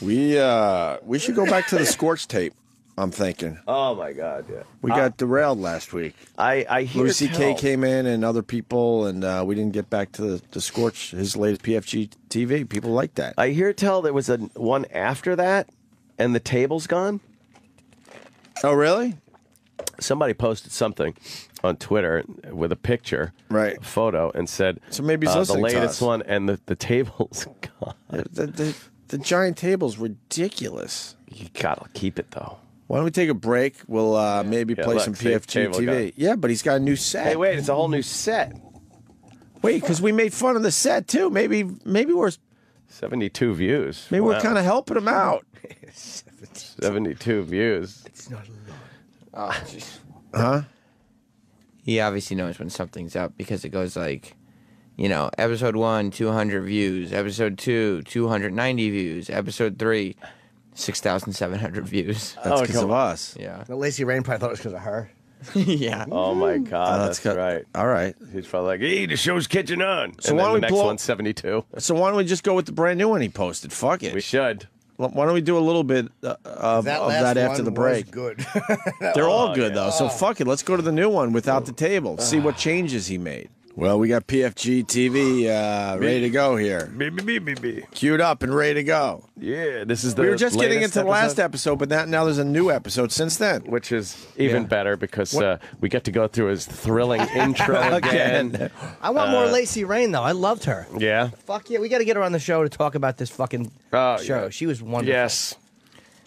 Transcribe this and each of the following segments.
We uh we should go back to the Scorch tape. I'm thinking Oh my God! Yeah, we got derailed last week. I I hear Louis C.K. tell- came in and other people, and uh, we didn't get back to the, the Scorch, his latest PFG TV. People like that. I hear tell there was a one after that, and the table's gone. oh, really? Somebody posted something on Twitter with a picture, Right. a photo, and said, So maybe uh, the latest one, and the, the table's gone. The, the, the giant table's ridiculous. You gotta keep it though. Why don't we take a break? We'll uh, maybe Yeah, play look, some same PFG TV. guy. Yeah, but he's got a new set. Hey, wait! It's a whole new set. Wait, because we made fun of the set too. Maybe maybe we're Seventy-two views. maybe we're kind of helping him out. seventy-two views. It's not a lot. Oh, huh? He obviously knows when something's up because it goes like, you know, episode one, 200 views. Episode two, 290 views. Episode three, 6,700 views. That's Oh, because come of us. Yeah. But Lacey Rain probably thought it was because of her. yeah. Oh my God! Oh, that's good. right. All right. He's probably like, "Hey, the show's catching on." So and why then don't the we next blow- one's seventy-two. So why don't we just go with the brand new one he posted? Fuck it. We should. Why don't we do a little bit uh, of That of that after the break? good. They're all Oh, good yeah. though. So fuck it. Let's go to the new one without the table. See what changes he made. Well, we got PFG TV uh, ready to go here. Queued up and ready to go. Yeah, this is the. we were just getting latest into the last episode, episode, but now, now there's a new episode since then. which is even Yeah. better because uh, we get to go through his thrilling intro again. I want more Lacey Rain though. I loved her. Yeah. Fuck yeah, we got to get her on the show to talk about this fucking Oh, show. yeah. She was wonderful. Yes.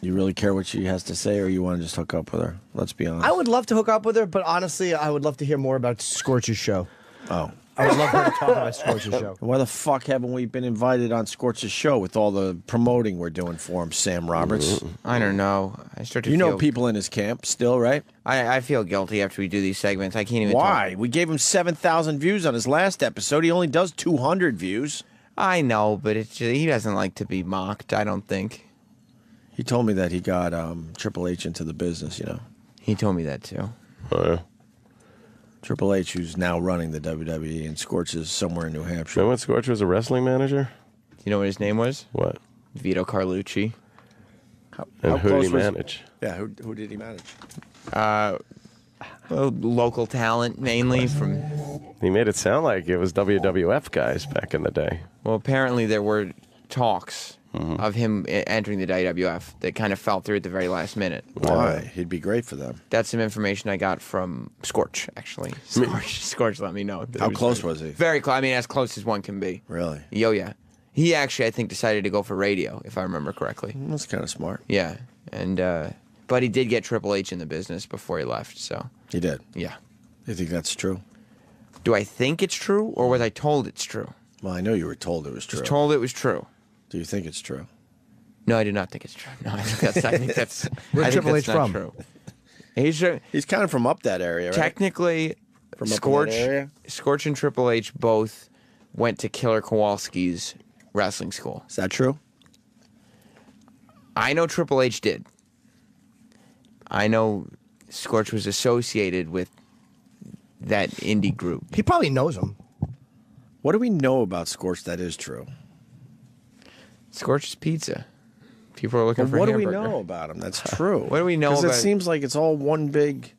You really care what she has to say, or you want to just hook up with her? Let's be honest. I would love to hook up with her, but honestly, I would love to hear more about Scorch's show. Oh. I would love her to talk about Scorch's show. Why the fuck haven't we been invited on Scorch's show with all the promoting we're doing for him, Sam Roberts? I don't know. I start to You know feel, people in his camp still, right? I, I feel guilty after we do these segments. I can't even. Why? Talk. We gave him 7,000 views on his last episode. He only does 200 views. I know, but it's just, he doesn't like to be mocked. I don't think He told me that he got um, Triple H into the business, you know. he told me that too. Uh, Triple H, who's now running the WWE, and Scorch is somewhere in New Hampshire. remember when Scorch was a wrestling manager? You know what his name was? What? Vito Carlucci. And How who did close he was- manage? Yeah, who, who did he manage? Uh, well, local talent mainly from. He made it sound like it was WWF guys back in the day. Well, apparently there were talks Mm-hmm. of him entering the WWF that kind of fell through at the very last minute. Why? He'd be great for them. That's some information I got from Scorch, actually. Scorch, Scorch let me know. that it How close very- was he? Very close. I mean, as close as one can be. Really? Yo, yeah. He actually, I think, decided to go for radio, if I remember correctly. That's kind of smart. Yeah, and uh, but he did get Triple H in the business before he left. So He did. yeah. You think that's true? Do I think it's true, or was I told it's true? Well, I know you were told it was true. Was told it was true. Do you think it's true? No, I do not think it's true. No, I think that's. I think that's. Where's I think Triple that's H not from? True. He's uh, He's kind of from up that area, right? technically From up in that Scorch. area? Scorch and Triple H both went to Killer Kowalski's wrestling school. Is that true? I know Triple H did. I know Scorch was associated with that indie group. He probably knows him. What do we know about Scorch that is true? Scorch's Pizza. People are looking Well, for what do hamburger. we know about him that's true? What do we know Because it seems like it's all one big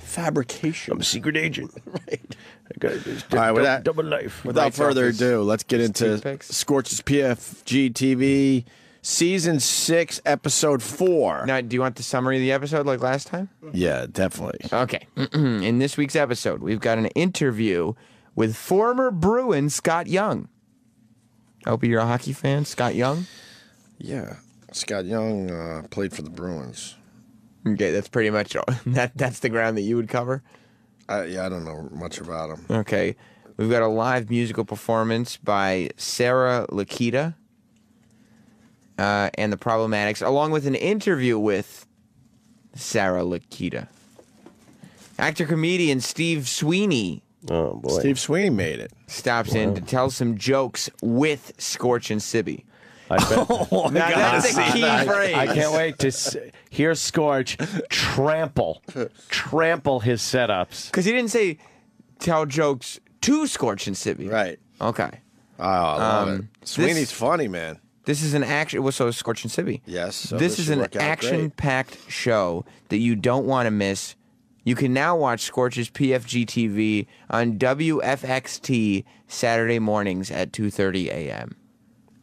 fabrication. I'm a secret agent. right. I got this All right, with double, that- double life. Without Writes off further his- ado, let's get into toothpicks. Scorch's PFG TV season six, episode four. Now, do you want the summary of the episode like last time? yeah, definitely. Okay. In this week's episode, we've got an interview with former Bruin Scott Young. I hope you're a hockey fan, Scott Young. Yeah, Scott Young uh, played for the Bruins. Okay, that's pretty much that. That's the ground that you would cover. I, yeah, I don't know much about him. Okay, we've got a live musical performance by Sarah Lakita uh, and the Problematics, along with an interview with Sarah Lakita. Actor comedian Steve Sweeney Oh boy. Steve Sweeney made it. stops in to tell some jokes with Scorch and Sibby. I bet. Now that's a key phrase. I can't wait to s- hear Scorch trample, trample his setups. Because he didn't say tell jokes to Scorch and Sibby. Right. Okay. Oh, I love Um, it. Sweeney's this- funny, man. This is an action. Well, so is Scorch and Sibby. Yes, so this this is an work out great. action-packed show that you don't want to miss. You can now watch Scorch's PFG TV on WFXT Saturday mornings at 2:30 a.m.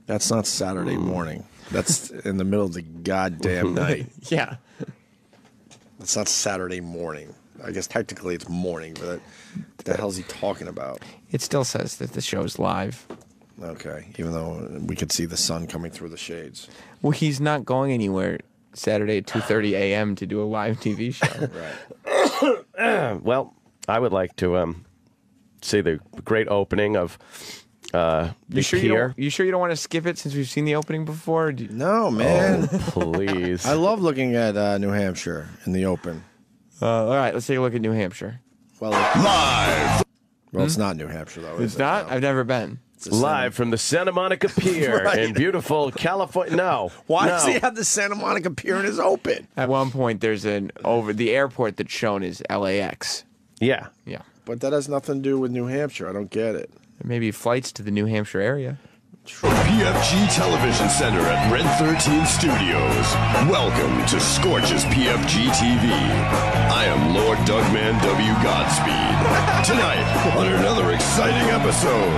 That's not Saturday morning. That's in the middle of the goddamn night. Yeah. That's not Saturday morning. I guess technically it's morning, but what the hell's he talking about? It still says that the show's live. Okay, even though we could see the sun coming through the shades. Well, he's not going anywhere Saturday at 2:30 a.m. to do a live TV show. Right. Well, I would like to um, see the great opening of uh, the you sure you don't, you sure you don't want to skip it since we've seen the opening before? Do- No, man. Please. I love looking at uh, New Hampshire in the open. Uh, all right, let's take a look at New Hampshire. Well, live. Well, it's not New Hampshire though. is It's it? not. No. I've never been. It's the Live from the Santa Monica Pier Right. in beautiful California. No. Why no. does he have the Santa Monica Pier in his open? At one point, there's an over the airport that's shown is LAX. Yeah. Yeah, But that has nothing to do with New Hampshire. I don't get it. maybe flights to the New Hampshire area. PFG Television Center at Red 13 Studios. Welcome to Scorch's PFG TV. I am Lord Dougman W. Godspeed. Tonight, on another exciting episode,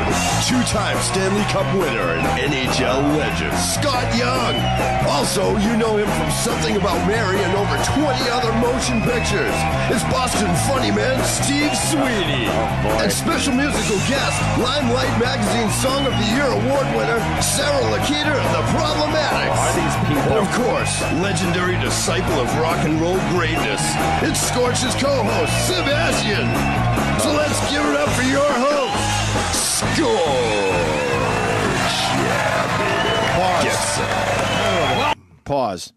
two-time Stanley Cup winner and NHL legend, Scott Young. Also, you know him from Something About Mary and over 20 other motion pictures. It's Boston funny man Steve Sweeney. Oh, and special musical guest, Limelight Magazine Song of the Year award winner, Sarah Lakita and the Problematics. Are these people- And of course, legendary disciple of rock and roll greatness. It's Scorch's co-host, Sebastian. So let's give it up for your host, Scorch. Yeah, baby. Get. Pause.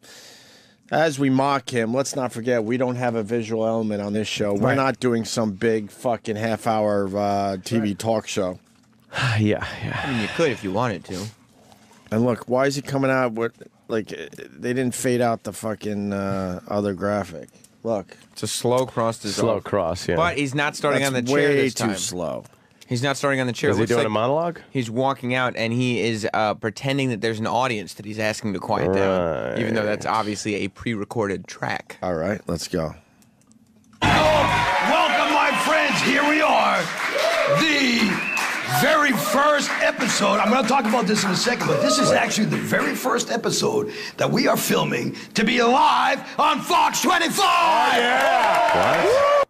As we mock him, let's not forget we don't have a visual element on this show. We're Right. not doing some big fucking half hour uh, TV talk show. Yeah. Yeah. I mean, you could if you wanted to. And look, why is he coming out with like they didn't fade out the fucking uh, other graphic? Look, It's a slow cross to Slow cross. Yeah. But he's not starting that's on the way chair this too time. slow. He's not starting on the chair. is he Looks doing like a monologue? He's walking out and he is uh, pretending that there's an audience that he's asking to quiet down, even though that's obviously a pre-recorded track. All right, let's go. Welcome, my friends. Here we are. The very first episode. I'm going to talk about this in a second, but this is actually the very first episode that we are filming to be live on Fox 25. What?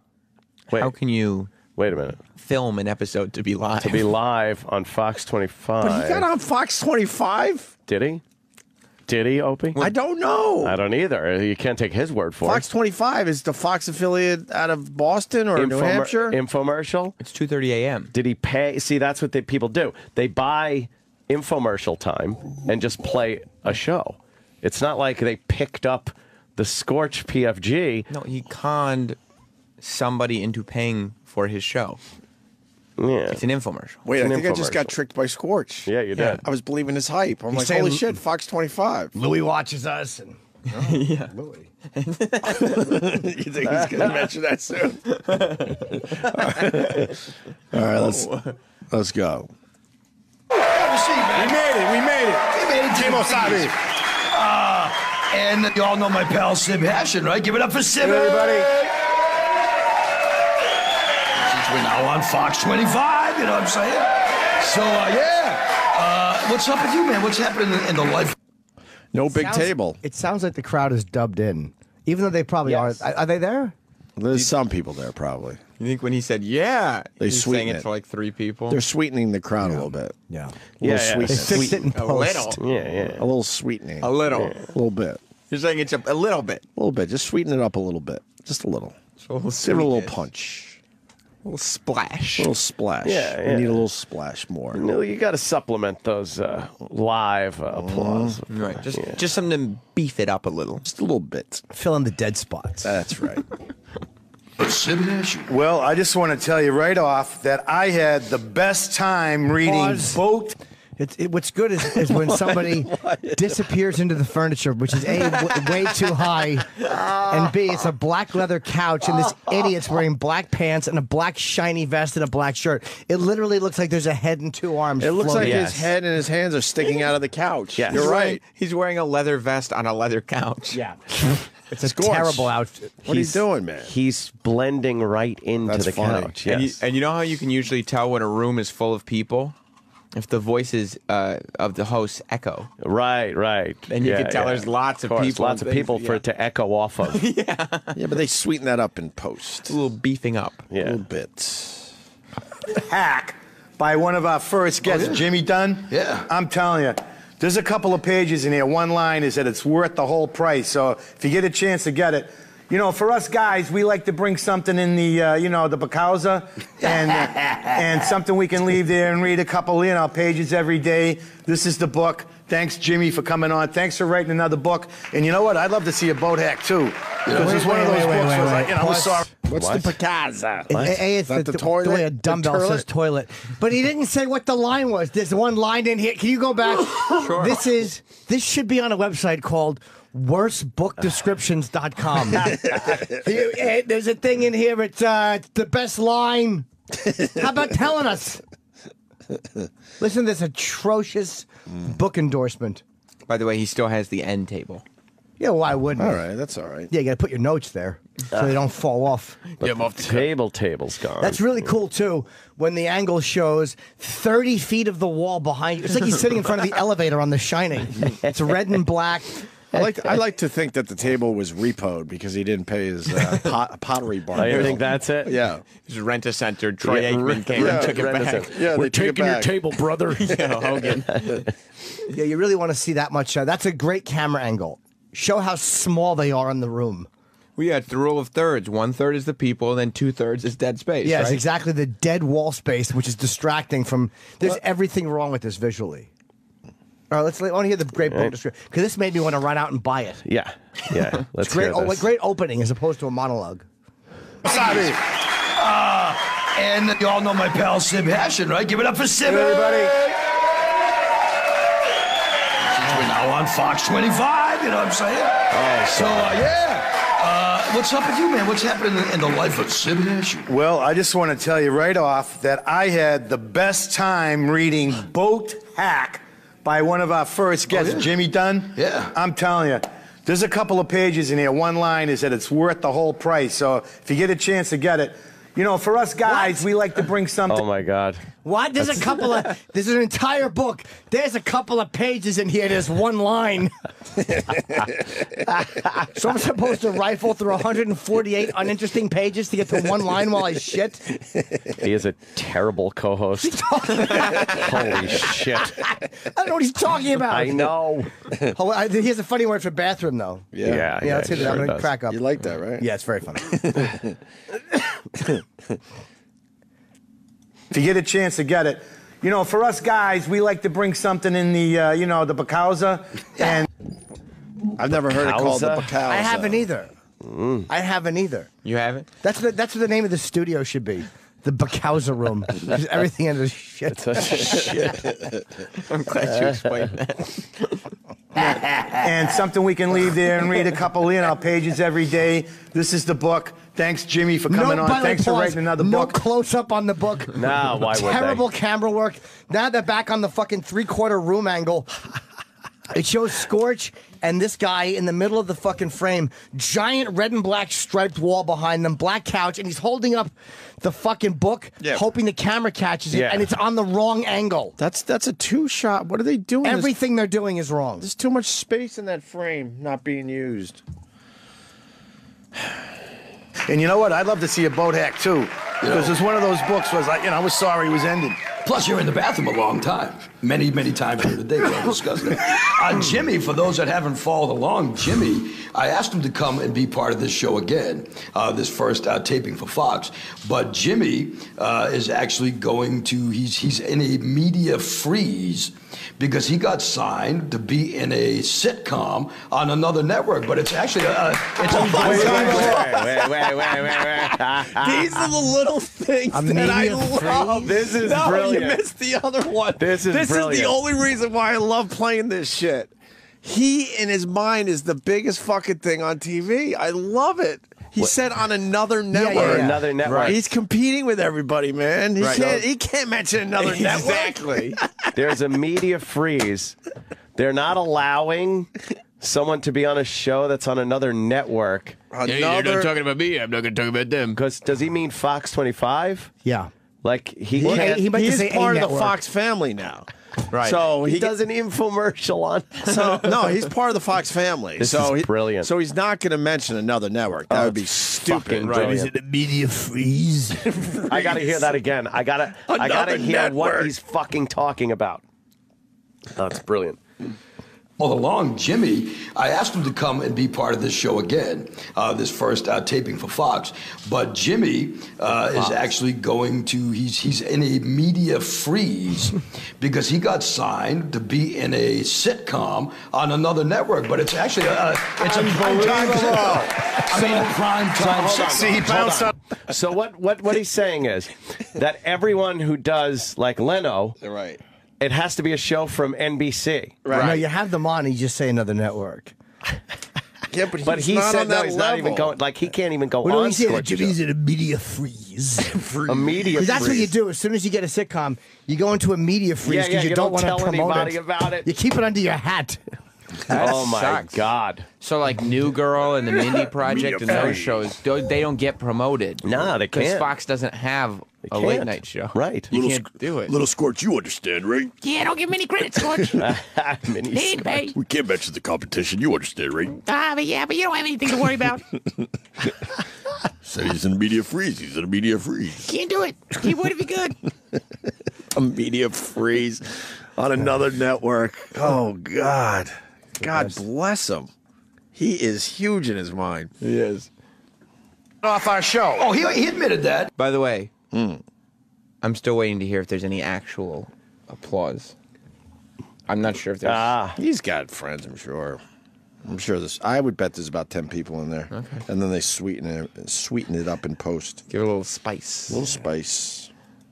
Wait. How can you wait a minute. film an episode to be live? To be live on Fox 25. But he got on Fox 25. Did he? Did he, Opie? I don't know. I don't either. You can't take his word for it. Fox it. 25 is the Fox affiliate out of Boston or New Infomer- Hampshire. Infomercial? It's 2:30 a.m. Did he pay? See, that's what they, people do. They buy infomercial time and just play a show. It's not like they picked up the Scorch PFG. No, he conned somebody into paying for his show. Yeah. It's an infomercial. Wait, I an think I just got tricked by Scorch. Yeah, you did. I was believing his hype. I'm He's like, saying- holy shit, Fox 25. Louis watches us, and yeah. Louis. you think he's going to mention that soon? All right, let's, let's go. Have a seat, man. We made it. We made it. We made it to Timo. Uh, and you all know my pal Sib Hashin, right? Give it up for Sib. everybody. Since we're now on Fox 25, you know what I'm saying? So, uh, yeah. Uh, what's up with you, man? What's happening in, in the life? No big Sounds- table. It sounds like the crowd is dubbed in, even though they probably Yes. are. Are they there? There's some people there, probably. You think when he said yeah, They he's saying sweeten it it. to like three people? They're sweetening the crowd a little bit. Yeah. A little Yeah, yeah. sweetness. They fixed it in a little. Yeah, yeah. A little sweetening. A little. A little bit. You're saying it's a, a little bit. A little bit. Just sweeten it up a little bit. Just a little. A little, Give it a little punch. A little splash. A little splash. Yeah, We need a little splash more. No, you got to supplement those uh, live uh, applause. Right. Just just something to beef it up a little. Just a little bit. Fill in the dead spots. That's right. Well, I just want to tell you right off that I had the best time reading Pause. both. It's, it, what's good is, is when somebody disappears into the furniture, which is A, w- way too high, and B, it's a black leather couch, and this idiot's wearing black pants and a black shiny vest and a black shirt. It literally looks like there's a head and two arms. It looks like. Yes. his head and his hands are sticking out of the couch. Yes. You're right. He's wearing a leather vest on a leather couch. Yeah. It's a Scorch. terrible outfit. What are you He's- doing, man? He's blending right into That's the funny. couch. And you, Yes. and you know how you can usually tell when a room is full of people? If the voices uh, of the hosts echo. right, right. Then you Yeah, can tell yeah. there's lots of course, people Lots of and things, people for yeah. it to echo off of. Yeah, Yeah, but they sweeten that up in post. A little beefing up. A Yeah. little bit. hack by one of our first guests, yeah. Jimmy Dunn. Yeah. I'm telling you, there's a couple of pages in here. One line is that it's worth the whole price. So if you get a chance to get it, you know, for us guys, we like to bring something in the, uh, you know, the Bacauza and, and something we can leave there and read a couple, you know, pages every day. This is the book. Thanks, Jimmy, for coming on. Thanks for writing another book. And you know what? I'd love to see a boat hack, too. Because it's one of those wait, books wait, where, wait, like, you know, I'm sorry. What's the Picasso? A, A, it's Is that the, the the way toilet? a dumbbell The says toilet. But he didn't say what the line was. There's one line in here. Can you go back? Sure. This is this should be on a website called worstbookdescriptions.com. You- eh, There's a thing in here. It's uh, it's the best line. How about telling us? Listen to this atrocious book endorsement. By the way, he still has the end table. Yeah, why wouldn't? All you? right, that's all right. Yeah, you got to put your notes there so they don't fall off. The table table's gone. That's really cool too. When the angle shows 30 feet of the wall behind you, it's like he's sitting in front of the elevator on The Shining. It's red and black. I like I like to think that the table was repoed because he didn't pay his uh, pot, pottery barn. Oh, you bill. think that's it? Yeah. His rent a center. Troy Yeah, Aikman came yeah, and took it back. Yeah, they took it back. table, brother. Yeah, Hogan. Yeah, you really want to see that much. Uh, that's a great camera angle. Show how small they are in the room. we had the rule of thirds. One third is the people, and then two thirds is dead space. Yeah, it's right? exactly the dead wall space, which is distracting from. There's everything wrong with this visually. All right, let's. I want to hear the great book description because this made me want to run out and buy it. yeah, yeah. Let's Great, hear oh, this. great opening as opposed to a monologue. Sorry. Uh, and you all know my pal Sib Hashin, right? Give it up for Sib. everybody. We're now on Fox 25, you know what I'm saying? Oh, so, uh, yeah. Uh, what's up with you, man? What's happening in, in the life of Sib Hashin? Well, I just want to tell you right off that I had the best time reading Boat Hack by one of our first oh, guests, yeah? Jimmy Dunn. Yeah. I'm telling you, there's a couple of pages in here. One line is that it's worth the whole price. So if you get a chance to get it, you know, for us guys, we like to bring something. Oh my God. What? There's a couple of. There's an entire book. There's a couple of pages in here. There's one line. so I'm supposed to rifle through 148 uninteresting pages to get to one line while I shit. He is a terrible co-host. Holy shit! I don't know what he's talking about. I know. Oh, I- Here's a funny word for bathroom, though. Yeah. Yeah, Yeah, let's hear that. sure I'm gonna does. crack up. You like that, right? Yeah, it's very funny. if you get a chance to get it. You know, for us guys, we like to bring something in the, uh, you know, the Bacauza. And I've never heard it called the Picasso? Picasso. I haven't either. I haven't either. You haven't? That's what, that's what the name of the studio should be. The Bacauza room. Because everything in it is shit. I'm glad you explained that. and something we can leave there and read a couple, you know, pages every day. This is the book. Thanks, Jimmy, for coming no, on. by the Thanks for writing another no book. close up on the book. Nah, why would they? Terrible camera work. Now they're back on the fucking three quarter room angle. It shows Scorch and this guy in the middle of the fucking frame. Giant red and black striped wall behind them, black couch, and he's holding up the fucking book, Yeah. hoping the camera catches it, Yeah. and it's on the wrong angle. That's that's a two shot. What are they doing? There's- Everything they're doing is wrong. There's too much space in that frame not being used. And you know what? I'd love to see a boat hack too, because it's one of those books was like, you know, I was sorry it was ended. Plus, you're in the bathroom a long time. Many, many times during the day. We'll discuss that. Uh, Jimmy, for those that haven't followed along, Jimmy, I asked him to come and be part of this show again, uh, this first uh, taping for Fox. But Jimmy uh, is actually going to, he's, he's in a media freeze because he got signed to be in a sitcom on another network. But it's actually a, it's a wait, wait, wait, wait, wait. These are the little things A that I media love. This is no, brilliant. You missed the other one. This is this is the only reason why I love playing this shit. He in his mind is the biggest fucking thing on TV. I love it. He said on another network. Or another network. He's competing with everybody, man. He Right. can't. He can't mention another network. Exactly. There's a media freeze. They're not allowing someone to be on a show that's on another network. Another. about me. I'm not going to talk about them. Because does he mean Fox 25? Yeah. Like he Well, can't. he might He just is say a part of the network. Fox family now. Right. So he he, does an infomercial on. So no, he's part of the Fox family. This so is he- brilliant. So he's not going to mention another network. That Oh, would be it's stupid. fucking brilliant. a media freeze? I gotta hear that again. I gotta. I gotta Another hear what he's fucking talking about. Oh, it's brilliant. All along, Jimmy, I asked him to come and be part of this show again, uh, this first uh, taping for Fox. But Jimmy uh, is actually going to, he's, he's in a media freeze because he got signed to be in a sitcom on another network. But it's actually a, it's a prime time sitcom. I mean, a prime time sitcom. See, he bounced up. So what? What? What he's saying is that everyone who does like Leno, They're Right. It has to be a show from NBC. Right. No, you have them on. You just say another network. Yeah, but, But he not said on no. that He's not even going. Like he can't even go What do on. we say? Scorch Jimmy's Show. in a media freeze. a media. Freeze. that's what you do. As soon as you get a sitcom, you go into a media freeze because yeah, you, you don't don't want to tell promote anybody it. about it. You keep it under your hat. oh my sucks. god. So like New Girl and the Mindy Project and those shows, they don't get promoted. No, Nah, they can't. Fox doesn't have They a late can't. night show. Right. You can't do it. Little Scorch, you understand, right? Yeah, don't give him any credit, Scorch. Mini They didn't pay. We can't mention the competition. You understand, right? Ah, but yeah, but you don't have anything to worry about. Said he's in a media freeze. He's in a media freeze. Can't do it. He would if he could. a media freeze on another network. Oh God, God bless him. He is huge in his mind. He is. Off our show. Oh, he, he admitted that. By the way, I'm still waiting to hear if there's any actual applause. I'm not sure if there's. Ah. He's got friends, I'm sure. I'm sure this. I would bet there's about ten people in there, okay. and then they sweeten it, sweeten it up in post. Give it a little spice. A little spice.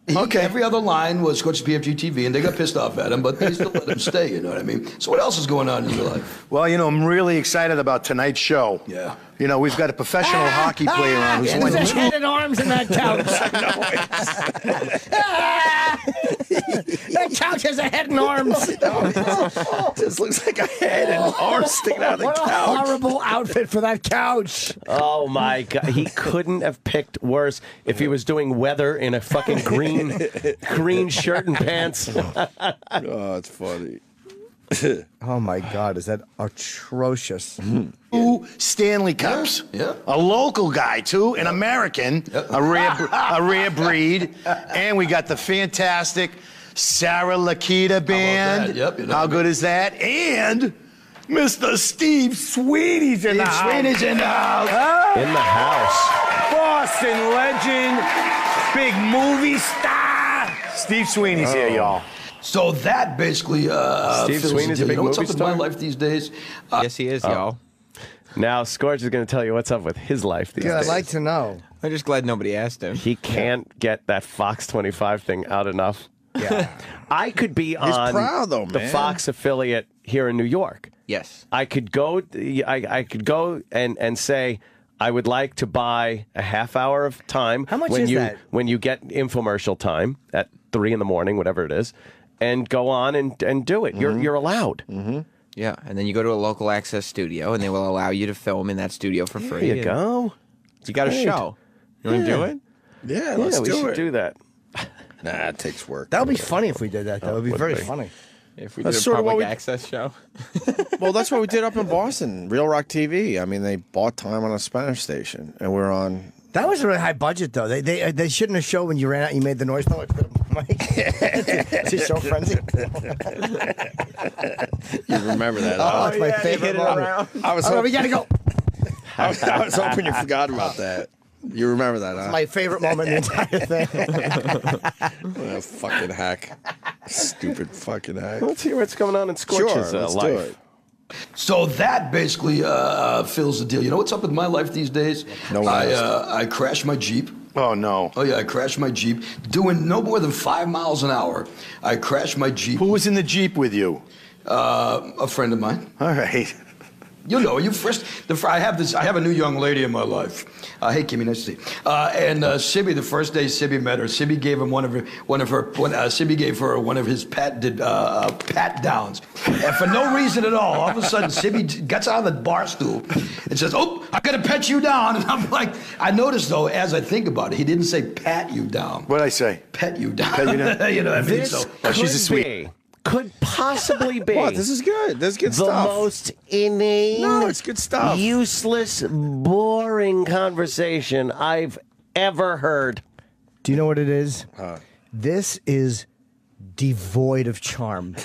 Okay. Every other line was Scorch's PFG TV, and they got pissed off at him, but they still let him stay. You know what I mean? So what else is going on in your life? Well, you know, I'm really excited about tonight's show. Yeah. You know, we've got a professional ah, hockey ah, player on who's There's won a two head and arms in that couch. that couch has a head and arms. This looks like a head and arms sticking out of the What a horrible outfit for that couch. Oh my god, he couldn't have picked worse if he was doing weather in a fucking green green shirt and pants. Oh, it's funny. Oh my God, is that atrocious? Hmm. two Stanley Cups. Yeah. A local guy too, an American, yeah. a rare, a rare breed, and we got the fantastic Sarah Lakita band. that? Yep, you know How what I good is that? And Mr. Steve Sweeney's in the house. Sweeney's in the house. In the house. Boston legend, big movie star. Steve Sweeney's here, oh. y'all. So that basically uh, Steve fills Sweeney's a big You know what's movie up with my life these days? Uh, yes, he is, y'all. Now Scorch is going to tell you what's up with his life these Good, I'd like to know. I'm just glad nobody asked him. he can't get that Fox 25 thing out enough. Yeah. I could be on proud, though, the man. Fox affiliate here in New York. Yes. I could go. I, I could go and and say I would like to buy a half hour of time. How much when is you, that? When you get infomercial time at three in the morning, whatever it is, and go on and and do it. Mm-hmm. You're you're allowed. Yeah, and then you go to a local access studio, and they will allow you to film in that studio for free. There you go. You got a show. You want to do it? Yeah, Yeah, let's we do should it. do that. Nah, it takes work. That would be funny if we did that, That It would be very be. funny. If we That's did a sort public we- access show. Well, that's what we did up in Boston, Real Rock TV. I mean, they bought time on a Spanish station, and we're on. That was a really high budget, though. They they they shouldn't have showed when you ran out. You made the noise. No, to show frenzy. You remember that? Oh, huh? it's my favorite moment. I was, All right, hoping, we gotta go. I was, I was hoping you forgot about that. You remember that, huh? My favorite moment in the entire thing. Oh, fucking hack. Stupid fucking hack. Let's hear what's going on in Sure, uh, let's life. So that basically uh, fills the deal. You know what's up with my life these days? No one I uh, I crashed my Jeep. Oh no. Oh yeah, I crashed my Jeep doing no more than five miles an hour. I crashed my Jeep. Who was in the Jeep with you? Uh, a friend of mine. All right. You know, you first. The, I have this. I have a new young lady in my life. Uh, hey, Kimmy, nice to see. you. Uh, and uh, Sibby, the first day Sibby met her, Sibby gave him one of her, one of her, one, uh, Sibby gave her one of his pat did, uh, uh, pat downs, and for no reason at all. All of a sudden, Sibby gets out of the bar stool and says, "Oh, I'm gonna pet you down." And I'm like, I noticed though, as I think about it, he didn't say pat you down. What'd I say? Pet you down. Pet you down? you know what I mean? This So. Oh, she's a sweet- be- could possibly be. What? This is good. This is good the stuff. most inane, No, it's good stuff. useless, boring conversation I've ever heard. Do you know what it is? This is devoid of charm.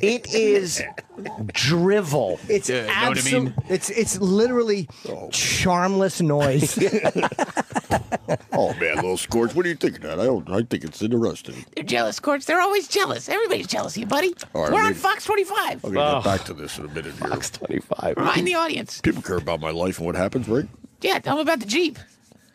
It is drivel. It's Yeah, know what I absolute. mean? It's it's literally charmless noise. Oh man, little Scorch, what are you thinking of? I don't. I think it's interesting. They're jealous, Scorch. They're always jealous. Everybody's jealous of you, buddy. All right, We're on maybe- Fox 25. I'll get oh. back to this in a minute here. Fox 25. Remind the audience. People care about my life and what happens, right? Yeah, tell them about the Jeep.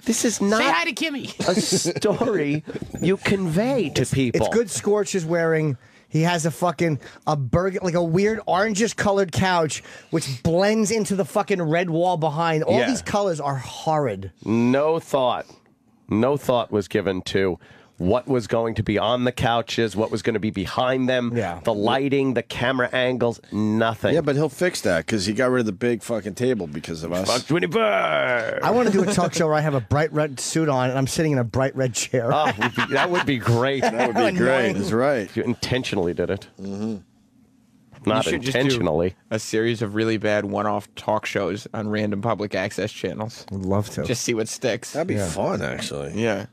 This is Say hi not to Kimmy. a story you convey to people. It's good. Scorch is wearing. He has a fucking a burger like a weird orangish colored couch, which blends into the fucking red wall behind. All Yeah. these colors are horrid. No thought. No thought was given to what was going to be on the couches, what was going to be behind them, Yeah. the lighting, the camera angles, nothing. Yeah, but he'll fix that because he got rid of the big fucking table because of us. Fox 25. I want to do a talk show where I have a bright red suit on and I'm sitting in a bright red chair. Oh, would be- that would be great. That would be great. That's right. You intentionally did it. Mm-hmm. You Not just do intentionally. a series of really bad one-off talk shows on random public access channels. I'd love to. Just see what sticks. That'd be fun, actually. yeah.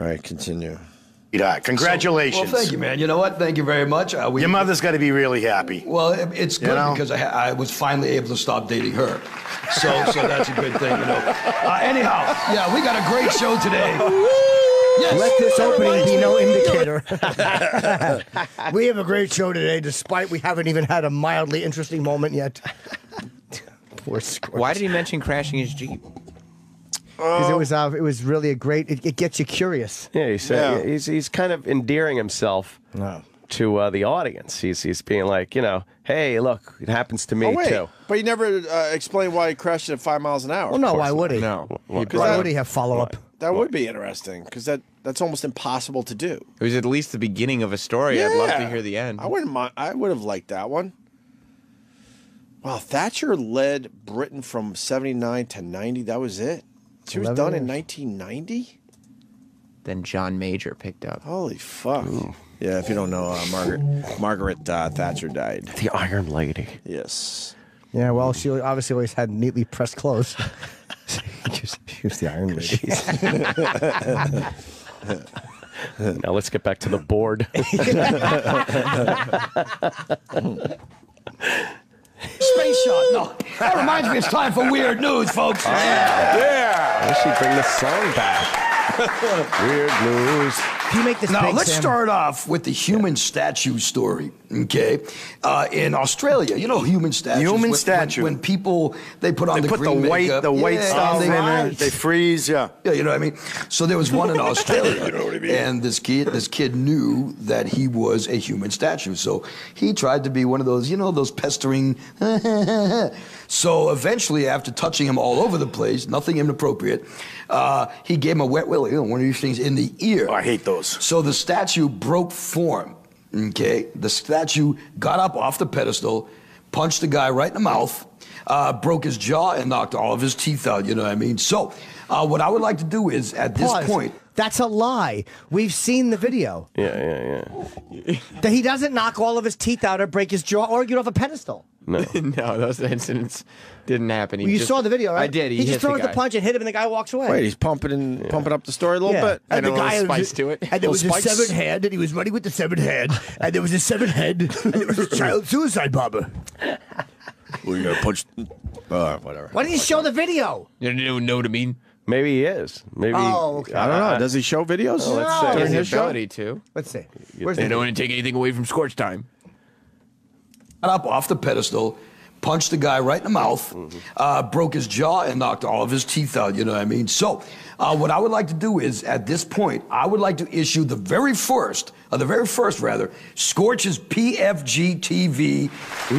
All right, continue. Sweetheart, Congratulations. Well, thank you, man. You know what? Thank you very much. Uh, we, Your mother's got to be really happy. Well, it- it's good know? because I, I was finally able to stop dating her. So, so that's a good thing, you know. Uh, anyhow, yeah, we got a great show today. Yes. Let this opening be no indicator. we have a great show today, despite we haven't even had a mildly interesting moment yet. Poor Scorch. Why did he mention crashing his Jeep? Because it was uh, it was really a great. It, it gets you curious. Yeah, he said Yeah. he's he's kind of endearing himself No. to uh, the audience. He's he's being like, you know, hey, look, it happens to me Oh, wait. too. But you never uh, explained why he crashed at five miles an hour. Well, no. Why would he? No. He Why would he have follow up? That would be interesting because that, that's almost impossible to do. It was at least the beginning of a story. I'd love to hear the end. I wouldn't mind. I would have liked that one. Wow, Thatcher led Britain from 79 to 90. That was it. She was 11 done in 1990? Then John Major picked up. Holy fuck. Yeah, if you don't know, uh, Margaret Margaret uh, Thatcher died. The Iron Lady. Yes. Yeah. Well, she obviously always had neatly pressed clothes. she, was, she was the Iron Lady. Now let's get back to the board. Space shot. No, that reminds me. It's time for weird news, folks. Ah, yeah, yeah. I should bring the song back. Weird news. Can you make this Now big, let's Sam? start off with the human statue story. Okay, uh, in Australia, you know human statues. Human when, when- When, people they put on They the put the green white, makeup. the white Yeah, stuff they- there. They freeze. Yeah. Yeah, you know what I mean. So there was one in Australia, You know what I mean. and this kid, this kid knew that he was a human statue. So he tried to be one of those, you know, those pestering. so eventually, after touching him all over the place, nothing inappropriate, uh, he gave him a wet willy, one of these things in the ear. Oh, I hate those. So the statue broke form. Okay, the statue got up off the pedestal, punched the guy right in the mouth, uh, broke his jaw, and knocked all of his teeth out. You know what I mean? So, uh, what I would like to do is, at this Pause. point, That's a lie. We've seen the video. Yeah, yeah, yeah. That he doesn't knock all of his teeth out or break his jaw or get off a pedestal. No. no, those incidents didn't happen. He Well, you just- saw the video, right? I did. He, He, just throws the the, punch and hit him, and the guy walks away. Wait, he's pumping and pumping up the story a little Yeah. bit. And a the little guy spice to it. And there was Little a severed head, and he was running with the severed head, and there was a severed head, and there was a child suicide bomber. Well, you gotta punch. Uh, whatever. Why didn't you show the video? You don't know what I mean? Maybe he is. Maybe. Oh, okay. I don't know. Does he show videos? Oh, let's He see. has During the his show? ability to. Let's see. Where's They the don't want to take anything away from Scorch time. got up off the pedestal, punched the guy right in the mouth, Mm-hmm. uh, broke his jaw, and knocked all of his teeth out. You know what I mean? So, uh, what I would like to do is, at this point, I would like to issue the very first, uh, the very first rather, Scorch's PFG TV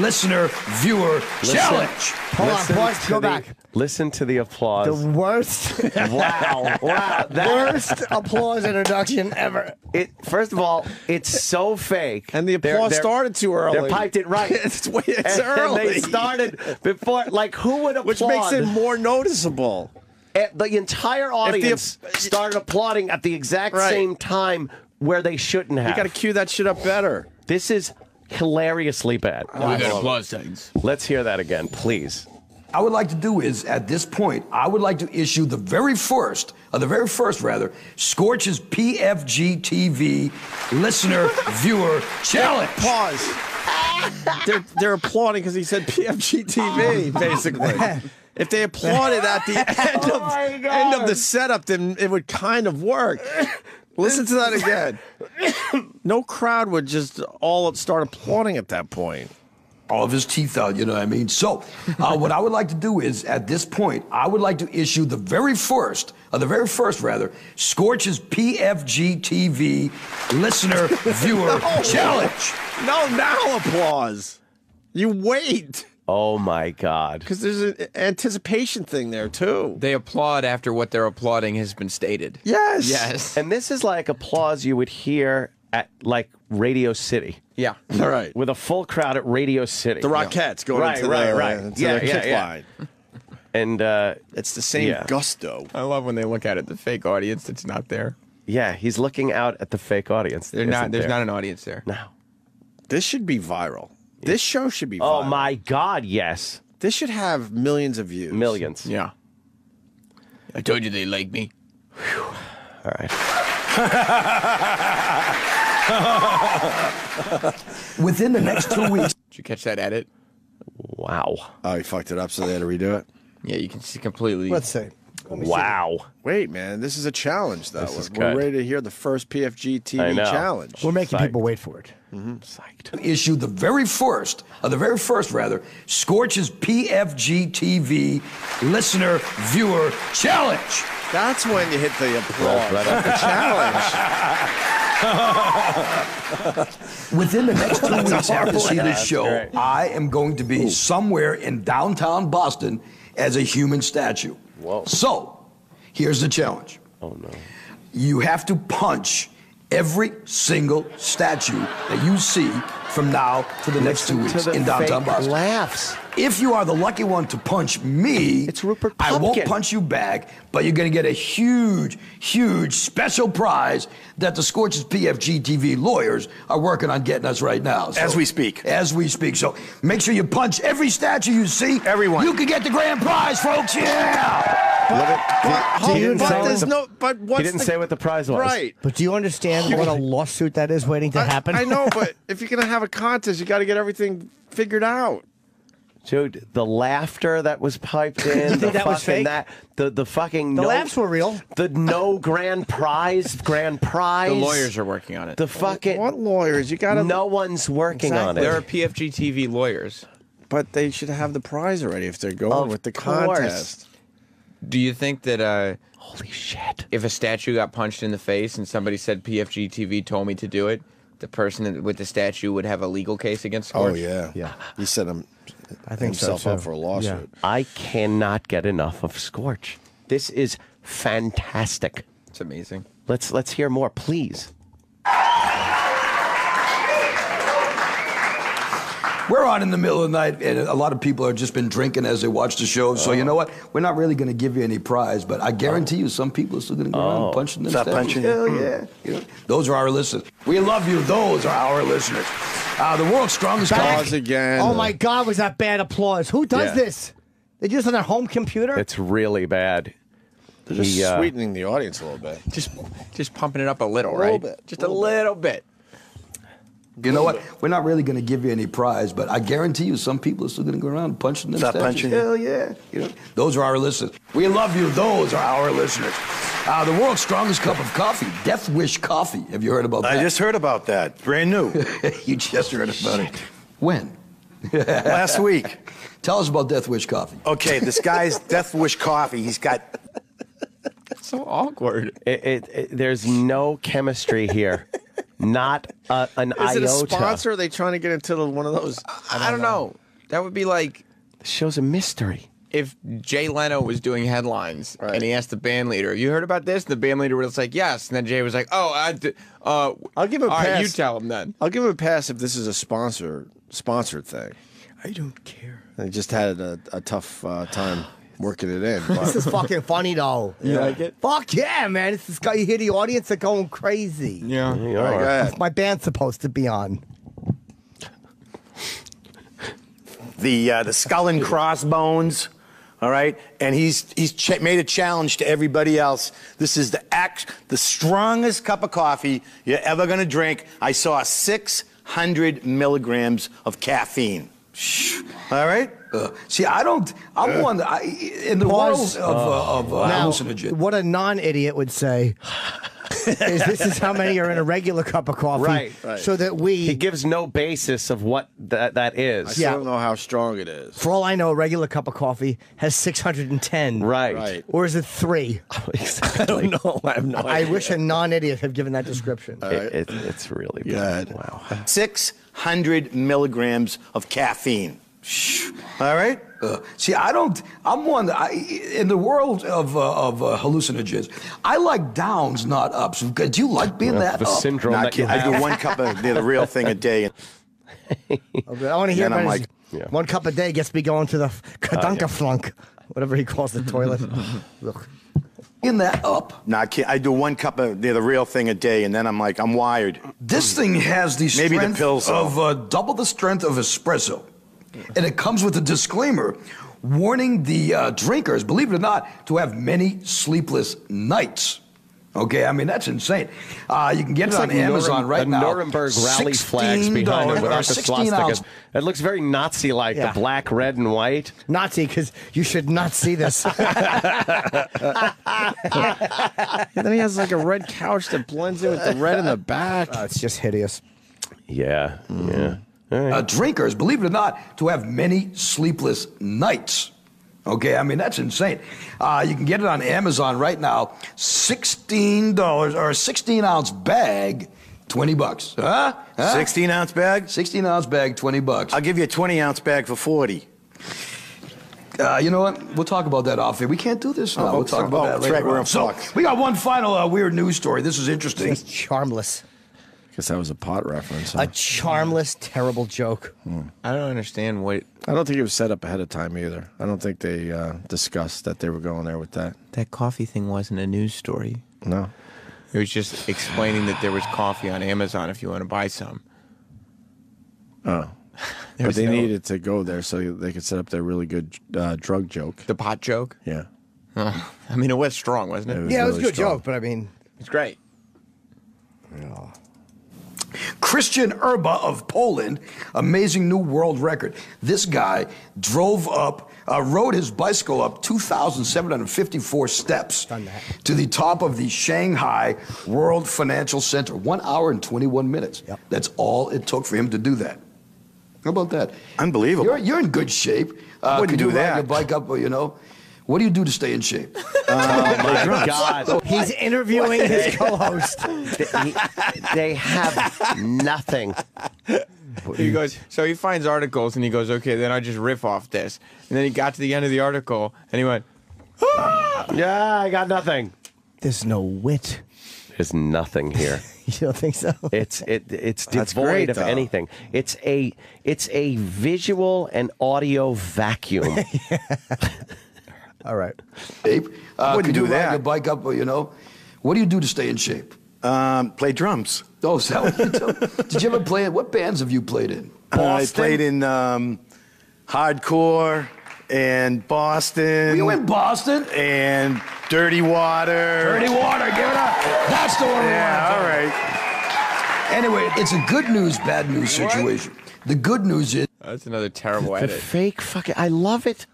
listener viewer challenge. Hold on, Listen pause, go the- back. Listen to the applause. The worst, wow, wow. That, worst applause introduction ever. it, first of all, it's so fake. And the They're- applause they're- started too early. They piped it right. it's way, it's and, and early. they started before. Like who would applaud? which makes it more noticeable. Eh, the entire audience started applauding at the exact Right. same time where they shouldn't have. You got to cue that shit up better. This is hilariously bad. We got applause tags. Let's hear that again, please. I would like to do is at this point, I would like to issue the very first, uh, the very first rather, Scorch's PFG TV listener viewer challenge. Pause. they're they're applauding because he said PFG TV, basically. If they applauded at the end of, end of the setup, then it would kind of work. Listen to that again. No crowd would just all start applauding at that point. all of his teeth out, you know what I mean? So, uh, what I would like to do is, at this point, I would like to issue the very first, uh, the very first rather, Scorch's PFG TV listener viewer challenge. No, now applause. You wait Oh my God. because there's an anticipation thing there too. They applaud after what they're applauding has been stated. Yes. Yes. And this is like applause you would hear at like Radio City. Yeah. All right. With a full crowd at Radio City. The Rockettes going Right, into right, their, right. uh, into Yeah, their yeah, kick yeah. line. And uh, It's the same Yeah. gusto. I love when they look at it, the fake audience that's not there. yeah, he's looking out at the fake audience. They're isn't not. There's there? not an audience there. No. This should be viral. This show should be Oh viral. my God, yes. This should have millions of views. Millions. Yeah. I told you they like me. All right. Within the next two weeks, Did you catch that edit? Wow. Oh, he fucked it up, so they had to redo it. Yeah, you can see completely. Let's see. Wow. Wait, man, this is a challenge, though. This is we're, we're good. ready to hear the first PFG I TV know. challenge. We're making Psyched. people wait for it. Psyched. issue the very first, uh, the very first rather, Scorch's PFG TV listener viewer challenge. That's when you hit the applause. right up the challenge. Within the next two weeks after see this show, great. I am going to be somewhere in downtown Boston as a human statue. Whoa. So, here's the challenge. Oh no. You have to punch every single statue that you see from now to the next two weeks in downtown Boston. laughs. If you are the lucky one to punch me, It's Rupert I won't punch you back, but you're going to get a huge, huge special prize that the Scorches PFG TV lawyers are working on getting us right now. So- As we speak. As we speak. So make sure you punch every statue you see. Everyone. You can get the grand prize, folks. Yeah. But, Do you but know- there's no. But what's He didn't the, say what the prize was. Right. But do you understand what a lawsuit that is waiting to I- happen? I, know, but if you're gonna have a contest, you got to get everything figured out. Dude, the laughter that was piped in, You the think that was fucking fake? that the the fucking The no, laughs were real. The no grand prize, grand prize. The lawyers are working on it. the fucking What lawyers? You got to. no one's working on it. there are PFG TV lawyers. But they should have the prize already if they're going Of with the course. contest. Do you think that uh, Holy shit! if a statue got punched in the face and somebody said PFG TV told me to do it, the person with the statue would have a legal case against Scorch? Oh yeah, Yeah. He set him I think so, himself up too. for a lawsuit. I cannot get enough of Scorch. This is fantastic. It's amazing. Let's let's hear more, please. We're on in the middle of the night, and a lot of people have just been drinking as they watch the show. So you know what? We're not really going to give you any prize, but I guarantee you, some people are still going to go around punching them. Stop statues. punching. Hell yeah! You know, those are our listeners. We love you. Those are our listeners. Uh, the world's strongest Pause company. again. Oh my God, was that bad applause? Who does Yeah. this? They do this on their home computer? It's really bad. They're just He, uh, sweetening the audience a little bit. Just, just pumping it up a little, a little right? bit, Just a little bit. You know what? We're not really going to give you any prize, but I guarantee you, some people are still going to go around punching them. Stop statues. punching. Hell yeah! You know, those are our listeners. We love you. Those are our listeners. Uh, the world's strongest cup of coffee, Death Wish Coffee. Have you heard about that? I just heard about that. Brand new. you just heard about it. When? last week. Tell us about Death Wish Coffee. Okay, this guy's Death Wish Coffee. He's got That's So awkward. It, it, it- there's no chemistry here. Not a, an Is it a iota. sponsor? Or are they trying to get into the, one of those? I don't, know. That would be like The show's a mystery. if Jay Leno was doing headlines and he asked the band leader, "You heard about this?" And the band leader was like, "Yes." And then Jay was like, "Oh, I d- uh, I'll give him a all right, pass. you tell him then." I'll give him a pass if this is a sponsor sponsored thing. I don't care. They just had a, a tough uh, time working it in. This is fucking funny though. You like it? Fuck yeah, man! It's this guy. You hear the audience are going crazy. Yeah. You All right, are. go ahead. My band's supposed to be on. the uh, the skull and crossbones. All right, and he's he's ch- made a challenge to everybody else. This is the act, the strongest cup of coffee you're ever gonna drink. I saw 600 milligrams of caffeine. All right. Uh, see, I don't. I'm one. I, in the Pause. world of, uh, of uh, Now, hallucinogen. what a non-idiot would say is this is how many are in a regular cup of coffee, Right, right. So that we, He gives no basis of what that, that I still Yeah. don't know how strong it is. for all I know, a regular cup of coffee has 610. Right. Right. Or is it three? exactly. I don't know. I have no I idea. wish a non-idiot had given that description. It, it, it's really Go bad. ahead. Wow. 600 milligrams of caffeine. All right. Uh, see, I don't. I'm one. I, in the world of uh, of uh, hallucinogens, I like downs, not ups. Do you like being that the up? syndrome Nah, that you I do one cup of they're the real thing a day. Okay, I want to hear I'm about like- Yeah. one cup a day gets me going to the Kadanka flunk, whatever he calls the toilet. Ugh. In that up. No, I, can't, I do one cup of they're the real thing a day, and then I'm like, I'm wired. This thing has the Maybe the strength pills, though. of uh, double the strength of espresso, and it comes with a disclaimer warning the uh, drinkers, believe it or not, to have many sleepless nights. Okay, I mean that's insane. Uh, you can get It's it on like Amazon Nurem- right a now. Nuremberg rally flags behind it without the 16 swastika. It looks very Nazi-like, Yeah. the black, red, and white. Nazi, because you should not see this. And then he has like a red couch that blends in with the red in the back. Oh, it's just hideous. Yeah, yeah. uh, drinkers, believe it or not, to have many sleepless nights. Okay, I mean that's insane. Uh, you can get it on Amazon right now. Sixteen dollars or a sixteen ounce bag, twenty bucks. Huh? Huh? 16 ounce bag. Sixteen ounce bag, twenty bucks. I'll give you a 20 ounce bag for 40. Uh, you know what? We'll talk about that off here. We can't do this now. Oh, we'll talk oh, about that later. right, we're on. on so we got one final uh, weird news story. This is interesting. It's charmless. Guess that was a pot reference. huh? A charmless, terrible joke. I don't understand what I don't think it was set up ahead of time either. I don't think they uh, discussed that they were going there with that. that coffee thing wasn't a news story. No. It was just explaining that there was coffee on Amazon if you want to buy some. Oh. but they no- needed to go there so they could set up their really good uh, drug joke. The pot joke. Yeah. I mean, it was strong, wasn't it? It was Yeah, it was a good strong. joke, but I mean, It's great. Krystian Erba of Poland, amazing new world record. This guy drove up, uh, rode his bicycle up 2,754 steps to the top of the Shanghai World Financial Center. One hour and 21 minutes. Yep. That's all it took for him to do that. How about that? Unbelievable. You're, you're in good shape. Uh, wouldn't could do you ride that. your bike up, you know? What do you do to stay in shape? Oh, my God. he's interviewing his co-host. they, they have nothing. He goes, so he finds articles and he goes, okay, then I just riff off this. And then he got to the end of the article and he went, ah! Yeah, I got nothing. There's no wit. There's nothing here. You don't think so? It's it it's That's devoid great, of though. anything. It's a it's a visual and audio vacuum. All right. Shape. Uh, wouldn't could you do ride that. your bike up, you know? What do you do to stay in shape? Um, play drums. Oh, is that what you do? Did you ever play it? What bands have you played in? Uh, I played in um, hardcore and Boston. Were you in Boston? and Dirty Water. Dirty Water, give it up. That's the one Yeah, all wanted. Anyway, it's a good news, bad news situation. The good news is that's another terrible the edit. fake fucking I love it.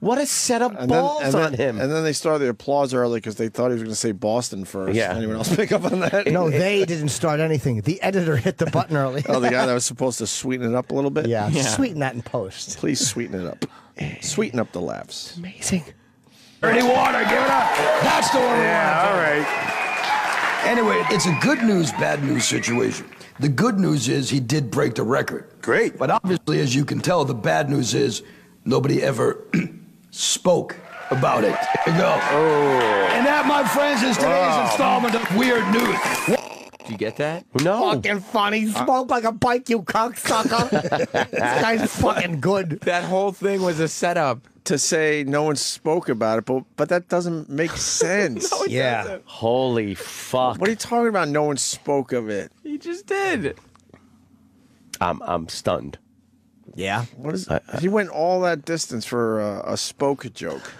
What a setup And then, balls and, then, on him. and then they started the applause early because they thought he was going to say Boston first. Yeah. Anyone else pick up on that? No, they didn't start anything. The editor hit the button early. Oh, the guy that was supposed to sweeten it up a little bit? yeah, sweeten that in post. Please sweeten it up. Sweeten up the laughs. Amazing. Dirty water, give it up. That's the one Yeah, all right. Anyway, it's a good news, bad news situation. The good news is he did break the record. Great. But obviously, as you can tell, the bad news is nobody ever spoke about it. There you go. Oh. And that, my friends, is today's installment of Weird News. Do you get that? No. Fucking funny. Smoke like a bike, you cocksucker. this guy's fucking good. That whole thing was a setup. To say no one spoke about it, but but that doesn't make sense. Yeah. Holy fuck. What are you talking about? No one spoke of it. He just did. I'm I'm stunned. Yeah. What is? he went all that distance for a, a spoke joke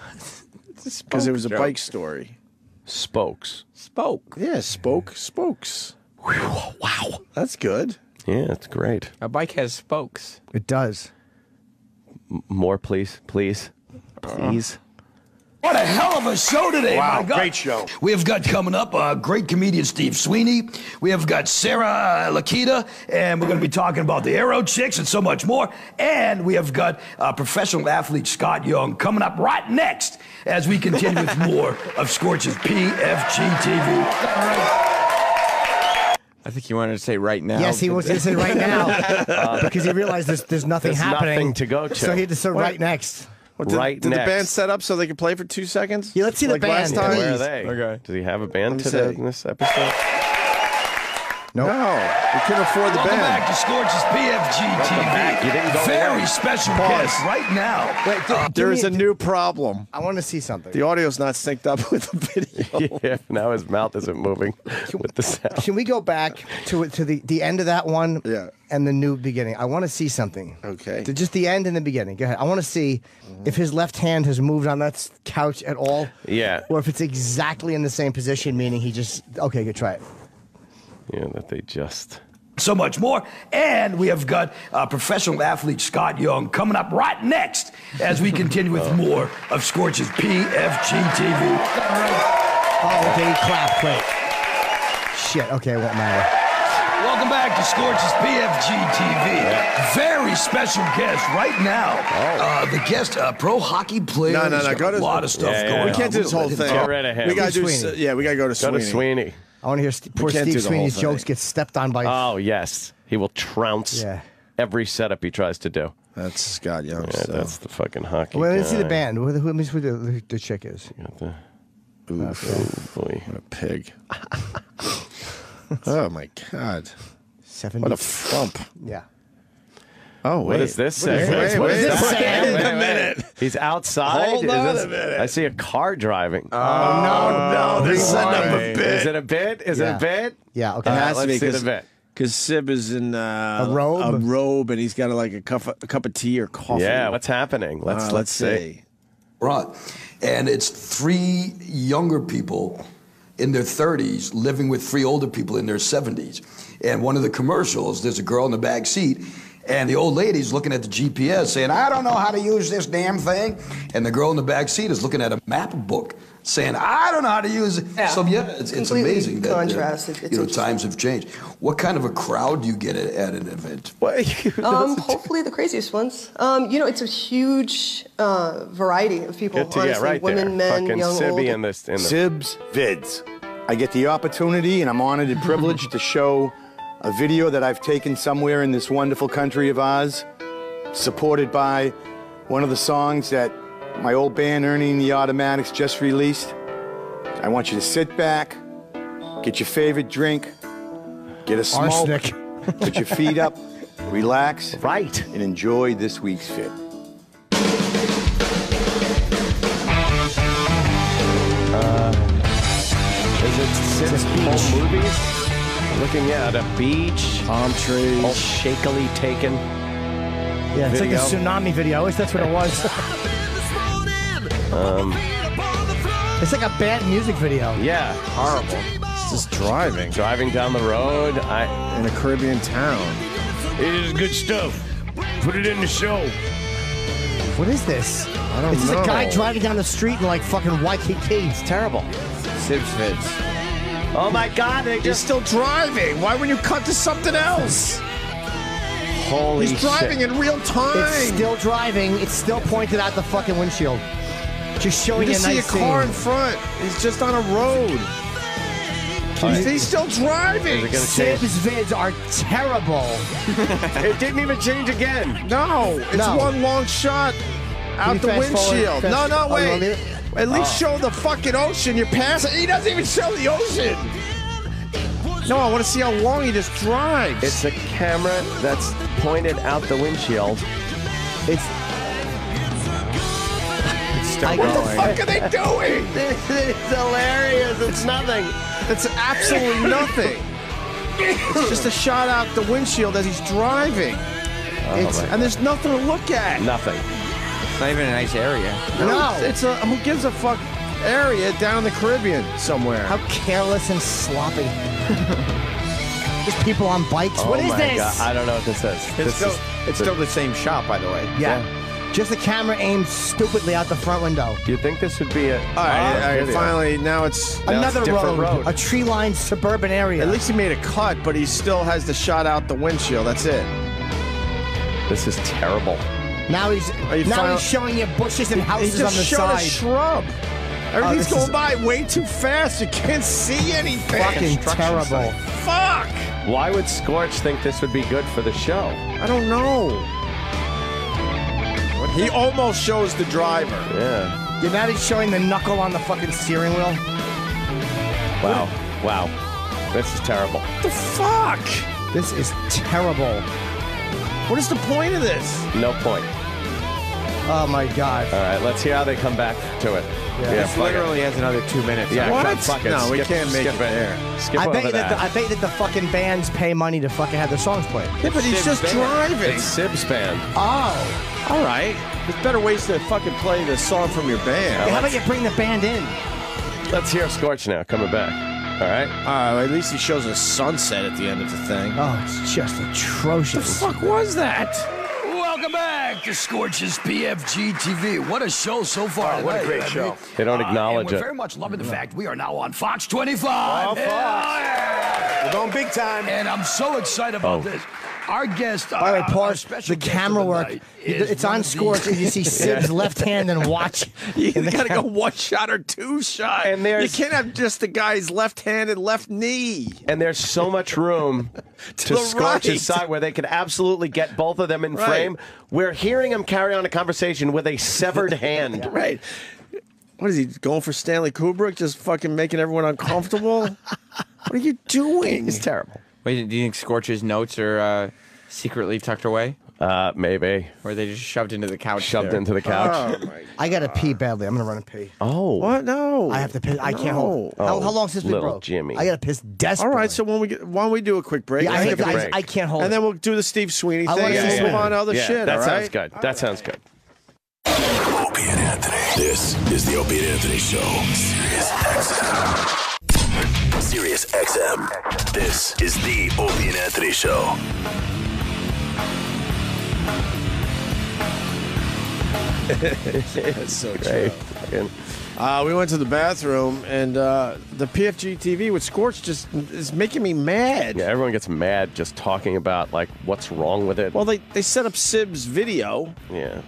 because it was a bike story. Spokes. Spoke. Yeah, spoke spokes. wow, that's good. Yeah, it's great. A bike has spokes. It does. M- more, please, please, uh-huh. please. What a hell of a show today, Wow, my God. great show. We have got coming up uh, great comedian Steve Sweeney. We have got Sarah Lakita, and we're going to be talking about the Aero Chicks and so much more. And we have got uh, professional athlete Scott Young coming up right next as we continue with more of Scorch's PFG TV. I think he wanted to say right now. Yes, he was going to say right now because he realized there's, there's nothing There's happening. nothing to go to. So he had to say right next. What, did, Right did the band set up so they could play for two seconds? Yeah, let's see the like Last band, time? Where are they? Okay. Does he have a band me today see. in this episode? No, we couldn't afford the Welcome band. back to Scorch's PFG TV. back. You didn't go Very away. special Pause. guest right now. Wait, do- do uh, There me- is a new problem. I want to see something. The audio's not synced up with the video. yeah, now his mouth isn't moving with the sound. Can we go back to to the, the end of that one? Yeah. And the new beginning. I want to see something. Okay. To just the end and the beginning. Go ahead. I want to see if his left hand has moved on that couch at all. Yeah. Or if it's exactly in the same position, meaning he just. Okay, good. Try it. Yeah, that they just. so much more. And we have got uh, professional athlete Scott Young coming up right next as we continue with more of Scorch's PFG TV. Oh, okay. He clapped. Great. Shit. Okay, it won't matter. Welcome back to Scorch's PFG TV. Very special guest right now. Uh, the guest, uh, pro hockey player. No, no, no, got go a lot of stuff Yeah, yeah, going yeah. on. We can't do this whole thing. talk. Get rid of him. We gotta do. Sweeney. s- Yeah, we gotta go to Go Sweeney. to Sweeney. I want to hear St- poor Steve Sweeney's jokes get stepped on by. Oh yes, he will trounce Yeah. every setup he tries to do. That's Scott Young. Yeah, so. that's the fucking hockey. Well, let's see the band. Who, who, who, who the, the chick is? Got the- Oof. boy. What a pig. oh my god. 70. What a frump. Yeah. Oh wait. What is this? Wait, Sam? wait, What wait, is wait, this? wait, Wait a minute. He's outside. Hold on this- a minute. I see a car driving. Oh no, no. they're setting up a bit. Is it a bit? Is Yeah. it a bit? Yeah, okay. All It right, has to let's be see the 'cause- bit. Because Sib is in uh, A robe? a robe, and he's got like a cup, of, a cup of tea or coffee. Yeah, what's happening? Let's Uh, let's, let's see. see. Right. And it's three younger people in their 30s living with three older people in their 70s. And one of the commercials, there's a girl in the back seat, and the old lady's looking at the GPS saying, I don't know how to use this damn thing. And the girl in the back seat is looking at a map book saying, I don't know how to use it. Yeah. So, yeah, it's, it's amazing that uh, contrast. It- it's you know, times have changed. What kind of a crowd do you get at, at an event? Well, um, hopefully the craziest ones. Um, you know, it's a huge uh, variety of people. Good to honestly, yeah, right women, there. men, Fucking young, Sibby old. in this in the Sibs Vids. I get the opportunity and I'm honored and privileged to show a video that I've taken somewhere in this wonderful country of ours, supported by one of the songs that my old band, Ernie and the Automatics, just released. I want you to sit back, get your favorite drink, get a smoke, Arsenic. put your feet up, relax, right. and enjoy this week's fit. Uh, is it home movies? Looking at a beach, Palm trees. all shakily taken. Yeah, it's Video. like the tsunami video. At least that's what it was. Um, it's like a bad music video. Yeah, horrible. It's just driving Driving down the road. I in a Caribbean town. It is good stuff. Put it in the show. What is this? I don't It's just know. a guy driving down the street in like fucking Waikiki. It's terrible. Sibs vids. Oh my God! They He's just still driving. Why wouldn't you cut to something else? holy He's driving shit. in real time. It's still driving. It's still pointed at the fucking windshield. Just showing you a just see a nice car in front. He's just on a road. He's, he's still driving. Is it gonna? Sibs vids are terrible. It didn't even change again. No, it's No. one long shot out the fast forward? windshield. No, no, oh, you want wait. me to- At least oh. show the fucking ocean. You're passing. He doesn't even show the ocean. No, I want to see how long he just drives. It's a camera that's pointed out the windshield. It's It's still I- what the fuck are they doing? it's hilarious. It's nothing. It's absolutely nothing. It's just a shot out the windshield as he's driving. Oh it's, and there's nothing to look at. Nothing. It's not even a nice area. No, it's, it's a who gives a fuck area down in the Caribbean somewhere. how careless and sloppy. Just people on bikes. what oh is my this? God. I don't know what this is. It's This still, is- it's still the same shot, by the way. yeah. Just the camera aimed stupidly out the front window. Do you think this would be a? all right, ah, all right. Finally, now it's now it's Another different road, road. a tree-lined suburban area. At least he made a cut, but he still has the shot out the windshield. That's it. This is terrible. Now he's now final- he's showing you bushes and He houses just on the showed side. a shrub. Everything's oh, this going is- by way too fast. You can't see anything. Fucking terrible. Fuck. Why would Scorch think this would be good for the show? I don't know. He almost shows the driver. Yeah. Yeah, now he's showing the knuckle on the fucking steering wheel. Wow. Wow. This is terrible. What the fuck? This is terrible. What is the point of this? No point. Oh my god. All right, let's hear how they come back to it. Yeah, This fuck it. literally has another two minutes. Yeah, What? fuck- fuck it. No, we can't make skip it there. Skip I over bet you that. that the, I bet that the fucking bands pay money to fucking have their songs played. Yeah, but he's just band. driving. it's Sib's band. Oh. All right. There's better ways to fucking play the song from your band. Hey, how about you bring the band in? Let's hear Scorch now coming back. All right. Uh, at least he shows a sunset at the end of the thing. Oh, it's just atrocious. What the fuck was that? Welcome back to Scorch's PFG TV. What a show so far. Oh, what a great I show. mean, They don't uh, acknowledge and we're it. very much loving the fact we are now on Fox 25. Oh, Fox. Yeah. We're going big time. And I'm so excited about Oh. this. Our guest, By the way, our, Paul, our special the camera of the work, it's on of the- Scorch, you see Sib's left hand and watch. You in gotta go one shot or two shot. And there's- you can't have just the guy's left hand and left knee. And there's so much room to, the Scorch's right. side where they could absolutely get both of them in Right. frame. We're hearing him carry on a conversation with a severed hand. Right. What is he going for Stanley Kubrick? Just fucking making everyone uncomfortable? what are you doing? It's terrible. Wait, do you think Scorch's notes are uh, secretly tucked away? Uh, maybe. Or are they just shoved into the couch? Shoved there? into the couch. Oh I gotta pee badly. I'm gonna run and pee. Oh. What? No. I have to piss. I can't hold. No. How, how long since we little broke? Jimmy. I gotta piss All desperately. right, so when we get, why don't we do a quick break? yeah, I, Let's hate take a I, break. I can't hold and then we'll do the Steve Sweeney I thing wanna and see move on to other yeah, shit. that all sounds right? good. That sounds good. Opie and Anthony. This is the Opie and Anthony Show. Sirius XM. Sirius XM. This is the Opie and Anthony Show. That's so true. Great. Fucking- Uh, we went to the bathroom, and uh, the PFG TV with Scorch just is making me mad. Yeah, everyone gets mad just talking about like what's wrong with it. Well, they, they set up Sib's video, yeah.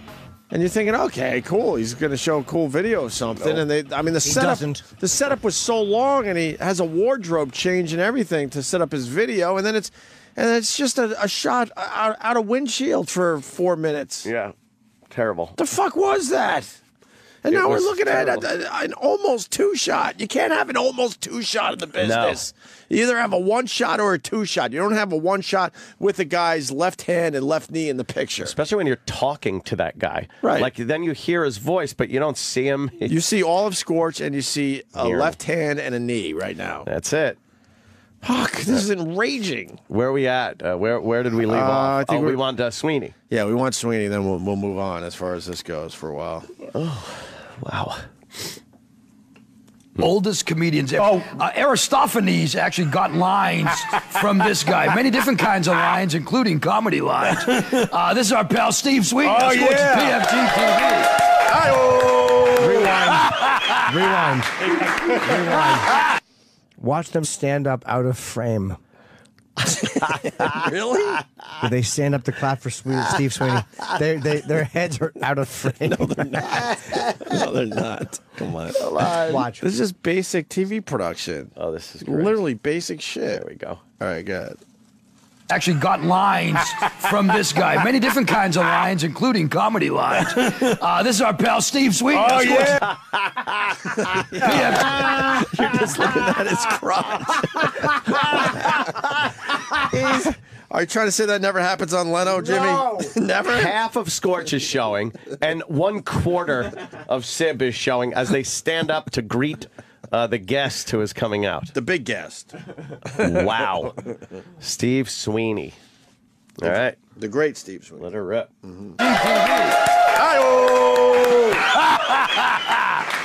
And you're thinking, okay, cool, he's going to show a cool video or something. And they, I mean, the setup, doesn't. the setup was so long, and he has a wardrobe change and everything to set up his video, and then it's, and it's just a, a shot out, out of windshield for four minutes. Yeah. Terrible. The fuck was that? And It now we're looking at a, a- an almost two shot. You can't have an almost two shot in the business. No. You either have a one shot or a two shot. You don't have a one shot with the guy's left hand and left knee in the picture. Especially when you're talking to that guy. Right. Like then you hear his voice, but you don't see him. You see all of Scorch and you see a Here. left hand and a knee right now. That's it. Fuck, this is enraging. Where are we at? Uh, where where did we leave Uh, off? I think oh, we want uh, Sweeney. Yeah, we want Sweeney, then we'll, we'll move on as far as this goes for a while. Wow. Oldest comedians ever. Oh. Uh, Aristophanes actually got lines from this guy. Many different kinds of lines, including comedy lines. Uh, this is our pal Steve Sweet. Oh, yeah. PFG TV. Hi-oh. Rewind. Rewind. Rewind. Watch them stand up out of frame. really? They stand up to clap for Steve Sweeney. They, they, their heads are out of frame. No, they're not. No, they're not. Come on. Watch. This is just basic TV production. Oh, this is great. literally basic shit. There we go. All right, good. Actually, got lines from this guy. Many different kinds of lines, including comedy lines. Uh, this is our pal Steve Sweet. Oh, yeah. You're just looking at his crotch. He's- Are you trying to say that never happens on Leno, Jimmy? No. never. Half of Scorch is showing, and one quarter of Sib is showing as they stand up to greet uh, the guest who is coming out. The big guest. Wow. Steve Sweeney. All right. The great Steve Sweeney. Let her rip.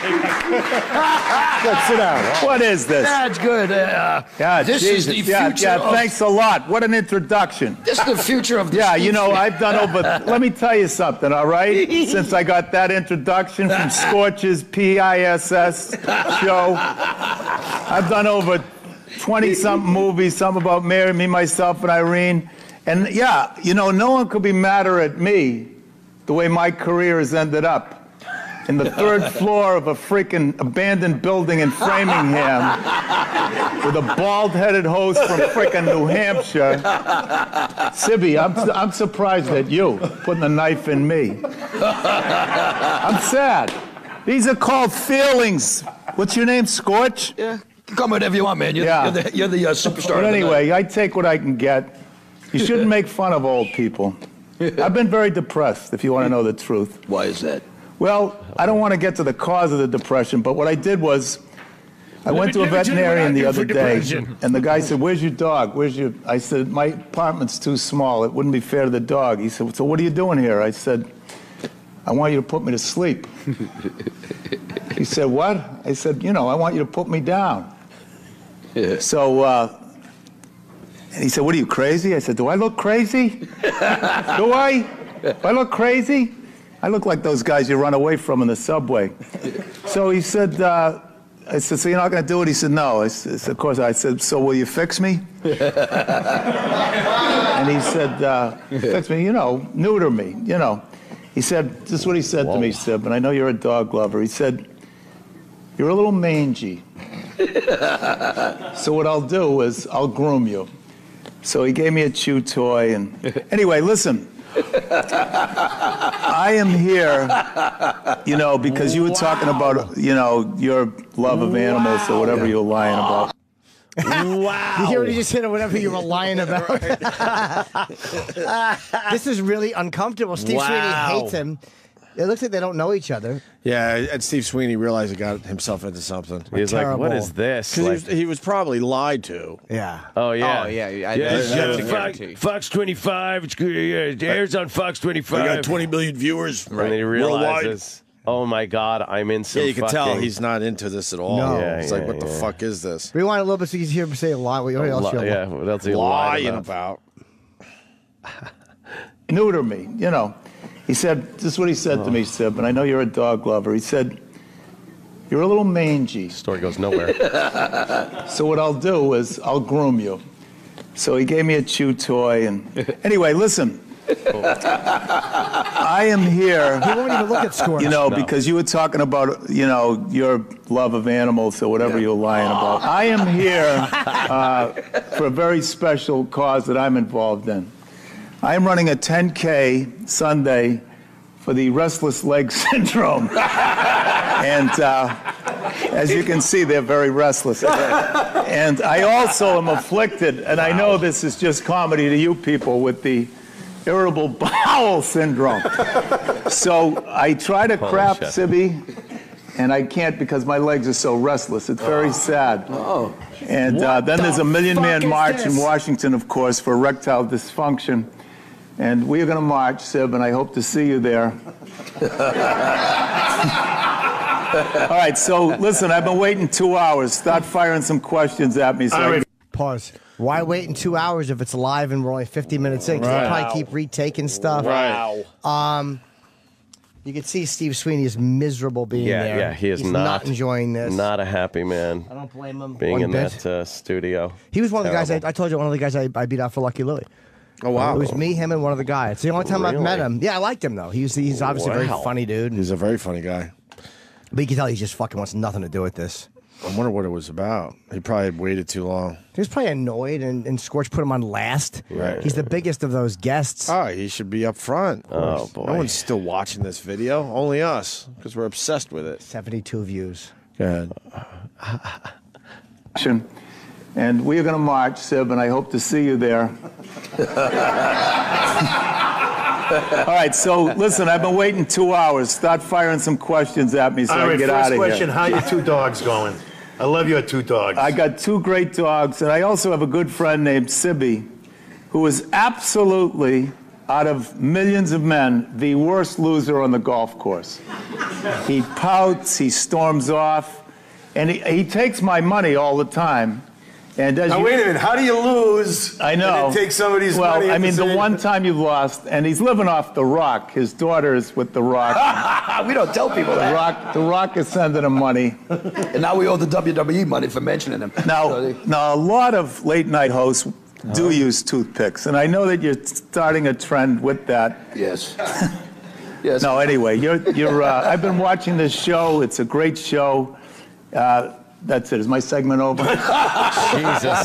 Good, sit down. What is this? That's good. Uh, Yeah, this Jesus. is the yeah, future. yeah. of- Thanks a lot. What an introduction. This is the future of the Yeah, you know, I've done over. let me tell you something, all right? Since I got that introduction from Scorch's PISS show, I've done over 20 something movies, some about Mary, me, myself, and Irene. And yeah, you know, no one could be madder at me the way my career has ended up. In the third floor of a freaking abandoned building in Framingham with a bald headed host from freaking New Hampshire. Sibby, I'm, I'm surprised at you putting a knife in me. I'm sad. These are called feelings. What's your name, Scorch? Yeah. Come whatever you want, man. You're, Yeah. you're the, you're the uh, superstar. But of the anyway, I take what I can get. You shouldn't make fun of old people. I've been very depressed, if you want to know the truth. Why is that? Well, I don't want to get to the cause of the depression, but what I did was I went to a me- let me tell you what I veterinarian the other day, and the guy said, Where's your dog? Where's your. I said, My apartment's too small. It wouldn't be fair to the dog. He said, So what are you doing here? I said, I want you to put me to sleep. he said, What? I said, You know, I want you to put me down. So, uh, and he said, What are you, crazy? I said, Do I look crazy? Do I? Do I look crazy? I look like those guys you run away from in the subway. So he said, uh, I said, So you're not going to do it? He said, No. I said, Of course. I said, So will you fix me? and he said, uh, Fix me, you know, neuter me, you know. He said, This is what he said to me, Sib, and I know you're a dog lover. He said, You're a little mangy. so what I'll do is I'll groom you. So he gave me a chew toy, and anyway, listen. I am here, you know, because you were talking about, you know, your love of animals or whatever you were lying about. Wow. You hear what he just said or whatever you were lying about? this is really uncomfortable. Steve Wow. Sweeney hates him. It looks like they don't know each other. Yeah, and Steve Sweeney realized he got himself into something. He was like, what Terrible. is he, Like, was, he was probably lied to. Yeah. oh, yeah. Oh, yeah. I, Yeah, that's, yeah, that's a Fox, guarantee. Fox 25. It's good. Yeah, it airs on Fox 25. I got 20 million viewers And then he realizes, oh my God, I'm in some Yeah, you can tell he's not into this at all. No. it's Yeah, like, what the yeah. fuck is this? Rewind a little bit so you can hear him say a lot. What else Li- you yeah, what else are you lying Lying about? about. neuter me, you know. He said, this is what he said to me, Sib, and I know you're a dog lover. He said, you're a little mangy. Story goes nowhere. So what I'll do is I'll groom you. So he gave me a chew toy, and anyway, listen. I am here, He won't even look at Scorch. you know, No. because you were talking about, you know, your love of animals or whatever you're lying about. I am here uh, for a very special cause that I'm involved in. I am running a 10K Sunday for the restless leg syndrome. and uh, as you can see, they're very restless. And I also am afflicted, and I know this is just comedy to you people, with the irritable bowel syndrome. So I try to Holy crap shit. Sibby, and I can't because my legs are so restless. It's very sad. And uh, then there's a Million Man is March in? Washington, of course, for erectile dysfunction. And we are going to march, Sib, and I hope to see you there. All right, so listen, I've been waiting two hours. Start firing some questions at me. So I- Pause. Why wait in two hours if it's live and we're only 50 minutes in? 'Cause they'll Right. probably keep retaking stuff. Wow. You can see Steve Sweeney is miserable being Yeah, there. yeah, he is He's not, enjoying this. Not a happy man. I don't blame him being one in bit. that uh, studio. He was one of the guys I, I told you one of the guys I, I beat out for Lucky Louie. Oh wow! It was me, him, and one of the guys. It's the only time I've met Really? him. Yeah, I liked him though. He's he's obviously a Wow. very funny dude. He's a very funny guy. But you can tell he just fucking wants nothing to do with this. I wonder what it was about. He probably had waited too long. He was probably annoyed, and, and Scorch put him on last. Right. He's the biggest of those guests. Oh, he should be up front. Oh, boy. No one's still watching this video. Only us, because we're obsessed with it. Seventy-two views. Go ahead. action. And we are going to march, Sib, and I hope to see you there. All right, so listen, I've been waiting two hours. Start firing some questions at me so All I right, can get first out of question: here. How your two dogs going? I love your two dogs. I got two great dogs, and I also have a good friend named Sibby, who is absolutely, out of millions of men, the worst loser on the golf course. He pouts, he storms off, and he, he takes my money all the time. And as now you, wait a minute. How do you lose? I know. And then take somebody's well, money. I mean, the same- one time you've lost, and he's living off the Rock. His daughter is with the Rock. we don't tell people the that. Rock, the Rock is sending him money. And now we owe the WWE money for mentioning him. Now, now a lot of late night hosts do use toothpicks, and I know that you're starting a trend with that. Yes. yes. No, anyway, you're, you're. Uh, I've been watching this show. It's a great show. Uh, that's it. Is my segment over?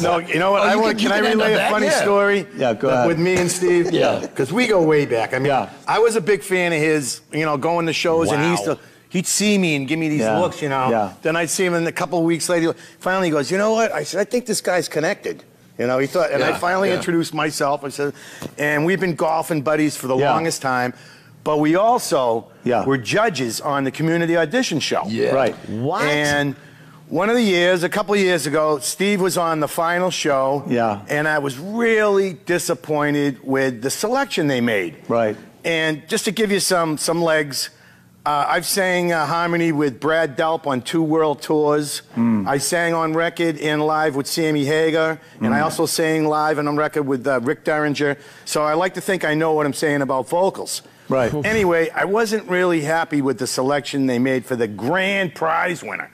No, you know what? Oh, I you want. can- Can, you I can end relay on a that, funny yeah. story? Yeah, go ahead. With me and Steve. Yeah. Because we go way back. I mean, Yeah. I was a big fan of his. You know, going to shows, and he used Wow. to. He'd see me and give me these Yeah. looks, you know. Yeah. Then I'd see him, and a couple of weeks later, finally he goes, "You know what?" I said, "I think this guy's connected." You know, he thought, and I Yeah, finally yeah. introduced myself. I said, and we've been golfing buddies for the Yeah. longest time, but we also Yeah. were judges on the community audition show. Yeah. Right. What? And one of the years, a couple of years ago, Steve was on the final show. Yeah. And I was really disappointed with the selection they made. Right. And just to give you some some legs, uh, I've sang uh, harmony with Brad Delp on two world tours. Hmm. I sang on record and live with Sammy Hagar, and Hmm. I also sang live and on record with uh, Rick Derringer. So I like to think I know what I'm saying about vocals. Right. Anyway, I wasn't really happy with the selection they made for the grand prize winner.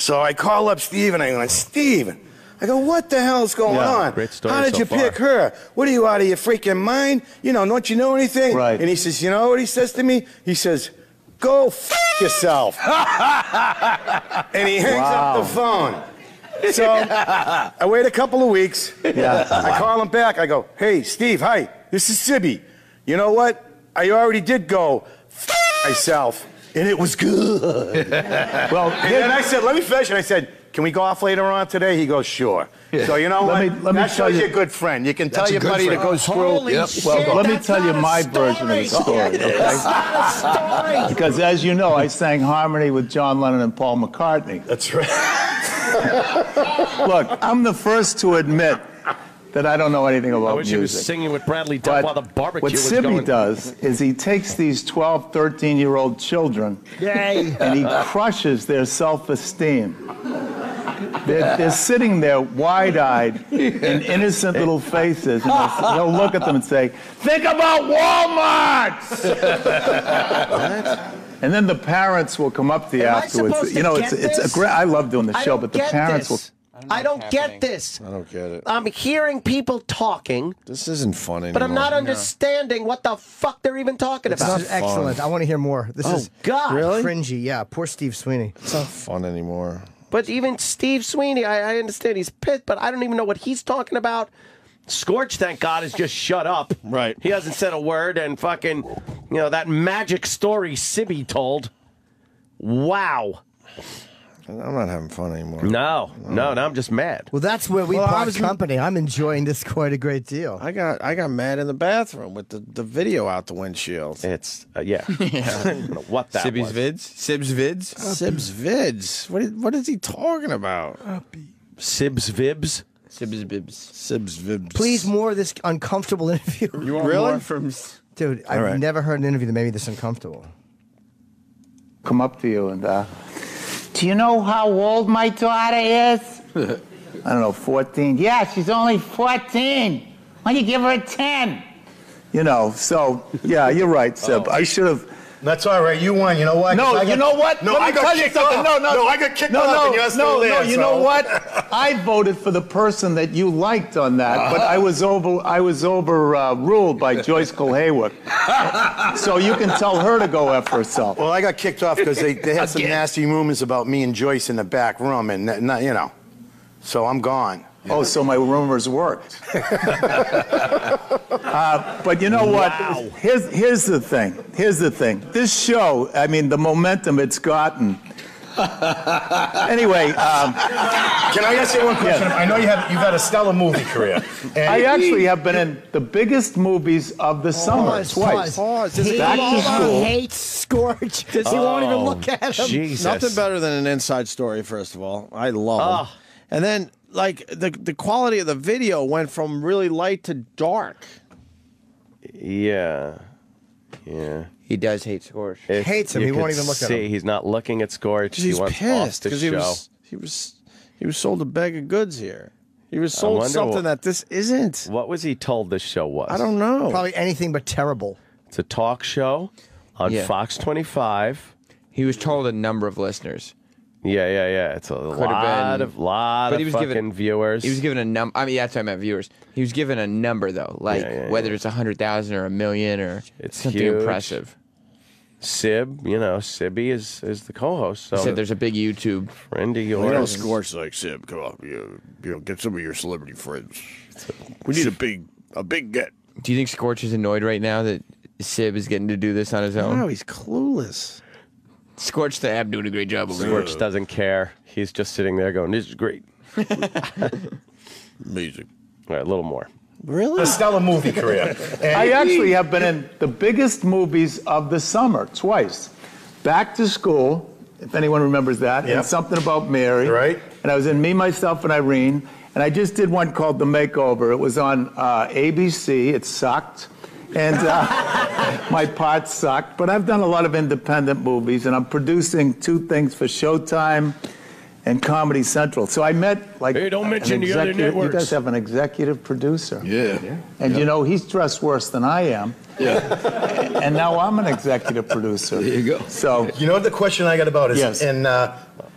So I call up Steve and I go, Steve, I go, what the hell's going Yeah, on? great story How did so you far. pick her? What are you out of your freaking mind? You know, don't you know anything? Right. And he says, you know what he says to me? He says, go f yourself. and he hangs Wow. up the phone. So I wait a couple of weeks. Yeah. I call him back. I go, hey, Steve, hi, this is Sibby. You know what? I already did go f myself, and it was good. Well, And then I said, let me finish. And I said, can we go off later on today? He goes, sure. So you know Let what? me- let that tell shows you- you a good friend. You can tell your good buddy to friend. go screw. Holy Yep. shit! Well, let me tell you my story. version of the story, okay? That's not a story. Because as you know, I sang harmony with John Lennon and Paul McCartney. That's right. Look, I'm the first to admit that I don't know anything about I wish he was singing with Bradley Duff But while the barbecue what was Sibby going. does is he takes these 12, 13 year old children Yay. and he crushes their self esteem. They're, they're sitting there wide eyed in innocent little faces, and he'll, he'll look at them and say, Think about Walmart! and then the parents will come up to you Am afterwards. you know, it's, it's a great, I love doing the show, but the parents this. will. I don't get this. I don't get it. I'm hearing people talking, This isn't fun anymore. but I'm not understanding what the fuck they're even talking This about. This is excellent. I want to hear more. This Oh, is God. Really? cringy. Yeah, poor Steve Sweeney. It's not fun anymore. But even Steve Sweeney, I, I understand he's pissed, but I don't even know what he's talking about. Scorch, thank God, has just shut up. Right. He hasn't said a word, and fucking, you know, that magic story Sibby told. Wow. I'm not having fun anymore. No, no, no, I'm just mad. Well, that's where we Well, I part was- company. I'm enjoying this quite a great deal. I got I got mad in the bathroom with the, the video out the windshield. It's uh, yeah. I don't know what that Sibby's was. vids? Sib's vids? Sibs vids. What is, what is he talking about? Sibs Vibs. Sib's bibs. Sibs vibs. Please, more of this uncomfortable interview. You want Really? more from... Dude, I've right. never heard an interview that made me this uncomfortable. come up to you and, uh, do you know how old my daughter is? I don't know, 14. Yeah, she's only 14. Why don't you give her a 10? You know, so, yeah, you're right, Sib. Oh. I should have, That's all right. You won. You know what? No, I you got- know what? No, Let I me got tell you something. off. No, no, No, I got kicked no, off no, and you're no, still there, No, you so- know what? I voted for the person that you liked on that, but I was over. I was over uh, ruled by Joyce Haywood. so you can tell her to go after herself. Well, I got kicked off because they, they had some nasty rumors about me and Joyce in the back room, and not, you know, so I'm gone. Oh, so my rumors worked. uh, but you know what? Here's, here's the thing. Here's the thing. This show, I mean, the momentum it's gotten. anyway, um, Can I ask you one question? Yes. I know you have you've had a stellar movie career. And I actually have been in the biggest movies of the summer Pause, twice. pause. Does He Back to school. hates Scorch. Does He won't even look at him. Jesus. Nothing better than an inside story. First of all, I love Ah. them. And then, like the the quality of the video went from really light to dark. Yeah. Yeah. He does hate Scorch. If Hates him. you He won't could even look at him. see, him. He's not looking at Scorch. Because He he's wants off pissed the because he was he was he was sold a bag of goods here. He was sold wonder something what- that this isn't. What was he told this show was? I don't know. Probably anything but terrible. It's a talk show on Yeah. Fox 25. He was told a number of listeners. Yeah, yeah, yeah. It's a have lot been- of lot but of he was fucking given- viewers. He was given a number. I mean, that's what I meant viewers. He was given a number though, like Yeah, yeah, whether yeah. it's a hundred thousand or a million or It's something huge. impressive. Sib, you know, Sibby is is the co-host. So He said there's a big YouTube. friend of You know, yours. Scorch like Sib. Come on, you, you know, get some of your celebrity friends. We need a big a big get. Do you think Scorch is annoyed right now that Sib is getting to do this on his own? No, he's clueless. Scorch, the I'm doing a great job over here. Scorch doesn't care. He's just sitting there going, "This is great." Amazing. All right, a little more. Really? a stellar movie career. And I actually have been in the biggest movies of the summer twice. Back to School, if anyone remembers that, Yep. and something about Mary. Right. And I was in Me, Myself, and Irene. And I just did one called The Makeover. It was on uh, ABC. It sucked. And uh, my part sucked. But I've done a lot of independent movies, and I'm producing two things for Showtime and Comedy Central. So I met like Hey, don't an mention the other executive- You guys have an executive producer. Yeah. And you know, he's dressed worse than I am. Yeah. And now I'm an executive producer. There you go. So, you know what the question I got about is Yes. in uh,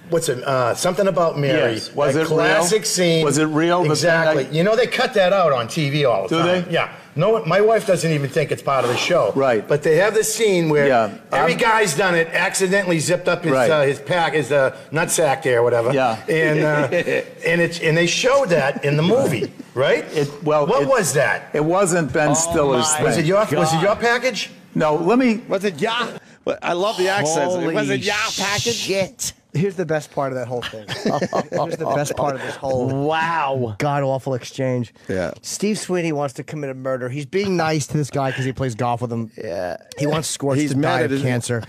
what's it? Uh, something about Mary. Yes. Was that it real? classic scene? Was it real, Exactly. I- You know they cut that out on TV all the Do time. Do they? Yeah. No, my wife doesn't even think it's part of the show. Right. But they have this scene where Yeah. every Um, guy's done it, accidentally zipped up his Right. uh, his pack, his uh, nutsack there, or whatever. Yeah. And uh, and it's and they showed that in the movie, right? It- well, what it- was that? it wasn't Ben Stiller's thing. Was it your Was it your package? No, let me. Was it yeah? I love the accents. Holy was it yeah package? Shit. Here's the best part of that whole thing. Here's the best part of this whole Wow. god awful exchange. Yeah. Steve Sweeney wants to commit a murder. He's being nice to this guy because he plays golf with him. Yeah. He wants Scorch He's to mad die at of his- cancer.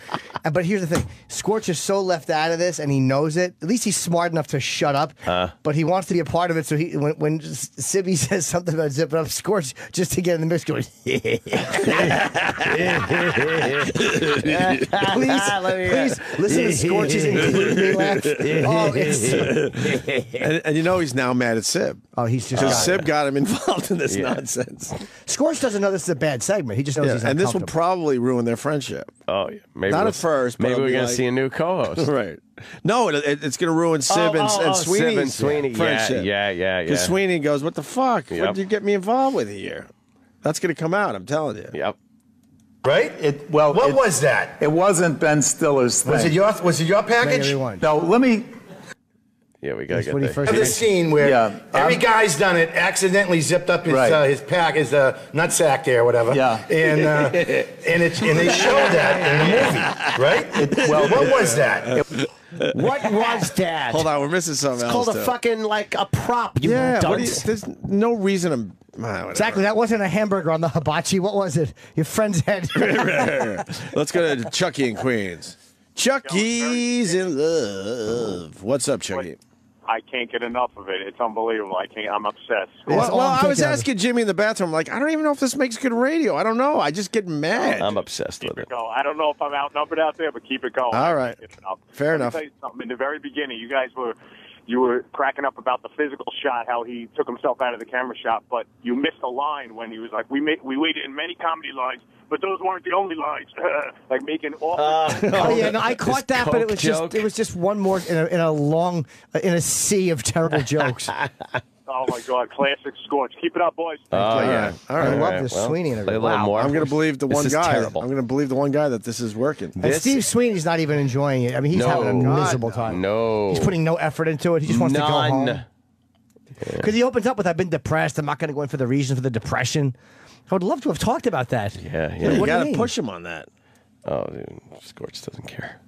And- but here's the thing: Scorch is so left out of this, and he knows it. At least he's smart enough to shut up. but he wants to be a part of it. So he, when, when Sibby says something about zipping up Scorch, just to get in the mix, goes. please, please listen to Scorch's including me laugh. Oh, it's, and, and you know he's now mad at Sib. oh, he's just. Because. Sib got him involved in this nonsense. Scorch doesn't know this is a bad segment. He just knows Yeah, he's and this will probably ruin their friendship. Oh, yeah. Maybe Not we'll- at first, Maybe it'll we're gonna like- see a new co-host. Right. No, it, it- it's going to ruin oh, Sib Oh, and, oh, and oh, Sweeney's Sib and Sweeney. Yeah, friendship. yeah, yeah, Because yeah. Sweeney goes, "What the fuck? What Yep. did you get me involved with here?" That's going to come out. I'm telling you. Yep. Right? It, well, What it, was that? It wasn't Ben Stiller's thing. Was it your Was it your package? No, let me. Yeah, we gotta That's get when he the- first- Have scene where Yeah, every um, guy's done it, accidentally zipped up his Right. uh, his pack, his uh, nutsack there, or whatever. Yeah. And uh, and it's and they show that in the movie, right? It- well, what was that? What was that? Hold on, we're missing something It's else. called a too. fuking like a prop. You yeah. What you, there's no reason to. Ah. Exactly. That wasn't a hamburger on the hibachi. What was it? Your friend's head. Let's go to Chucky in Queens. Chucky's in love. What's up, Chucky? I can't get enough of it. It's unbelievable. I can't. I'm obsessed. Well, well, I'm I was thinking of. asking Jimmy in the bathroom, like, I don't even know if this makes good radio. I don't know. I just get mad. I'm obsessed with it. Go. I don't know if I'm outnumbered out there, but keep it going. All right. I right. enough. Fair Let me enough. tell you something. In the very beginning, you guys were you were cracking up about the physical shot, how he took himself out of the camera shot, but you missed a line when he was like, "We made, we waited in many comedy lines but those weren't the only lines. like making awful. Oh yeah, no, I caught that, but it was just it was just one more in a, in a long uh, in a sea of terrible jokes. Oh my God, classic Scorch. Keep it up, boys. Oh, yeah. All right. I love the Sweeney and play a little Wow. more. I'm going to believe the This one is guy. terrible. I'm going to believe the one guy that this is working. And This- Steve Sweeney's not even enjoying it. I mean, he's No. having a God, miserable time. No. He's putting no effort into it. He just wants to go home. None. Because he opens up with, "I've been depressed. I'm not going to go in for the reason for the depression." I would love to have talked about that. Yeah, Yeah, yeah. you got to push him on that. Oh, dude, Scorch doesn't care.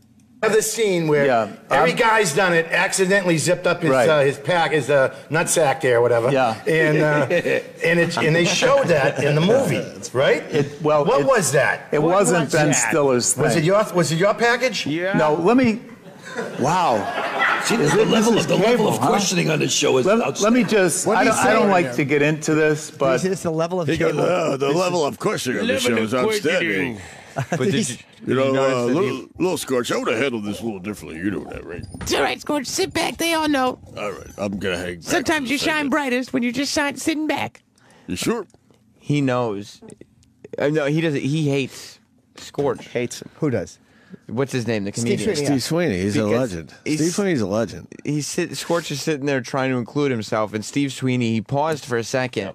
Have this scene where Yeah, every I'm- guy's done it, accidentally zipped up his Right. uh, his pack, his uh, nutsack there, or whatever. Yeah. and uh, and it's and they showed that in the movie, right? It- well, what it- was that? it What wasn't was Ben that? Stiller's Was it your Was it your package? Yeah. No, let me. Wow. See, the, the level of the level of huh? questioning on this show is Let, let me just. What I did don't, I don't like now? to get into this, But but it's the level of goes, cable. "Uh, the level of questioning on the show is outstanding. But did you, You know, notice uh, that he- little, little Scorch, I would have handled this a little differently. You know that, right? It's all right, Scorch. Sit back. They all know. All right, I'm gonna hang. back Sometimes you shine brightest when you're just shine, sitting back. You sure? he knows. Uh, no, he doesn't. He hates Scorch. Hates him. Who does? What's his name? The Steve comedian. Sweeney. Steve Sweeney, he's a legend. he's- Steve Sweeney's a legend. He's sit, Scorch is sitting there trying to include himself, and Steve Sweeney he paused for a second,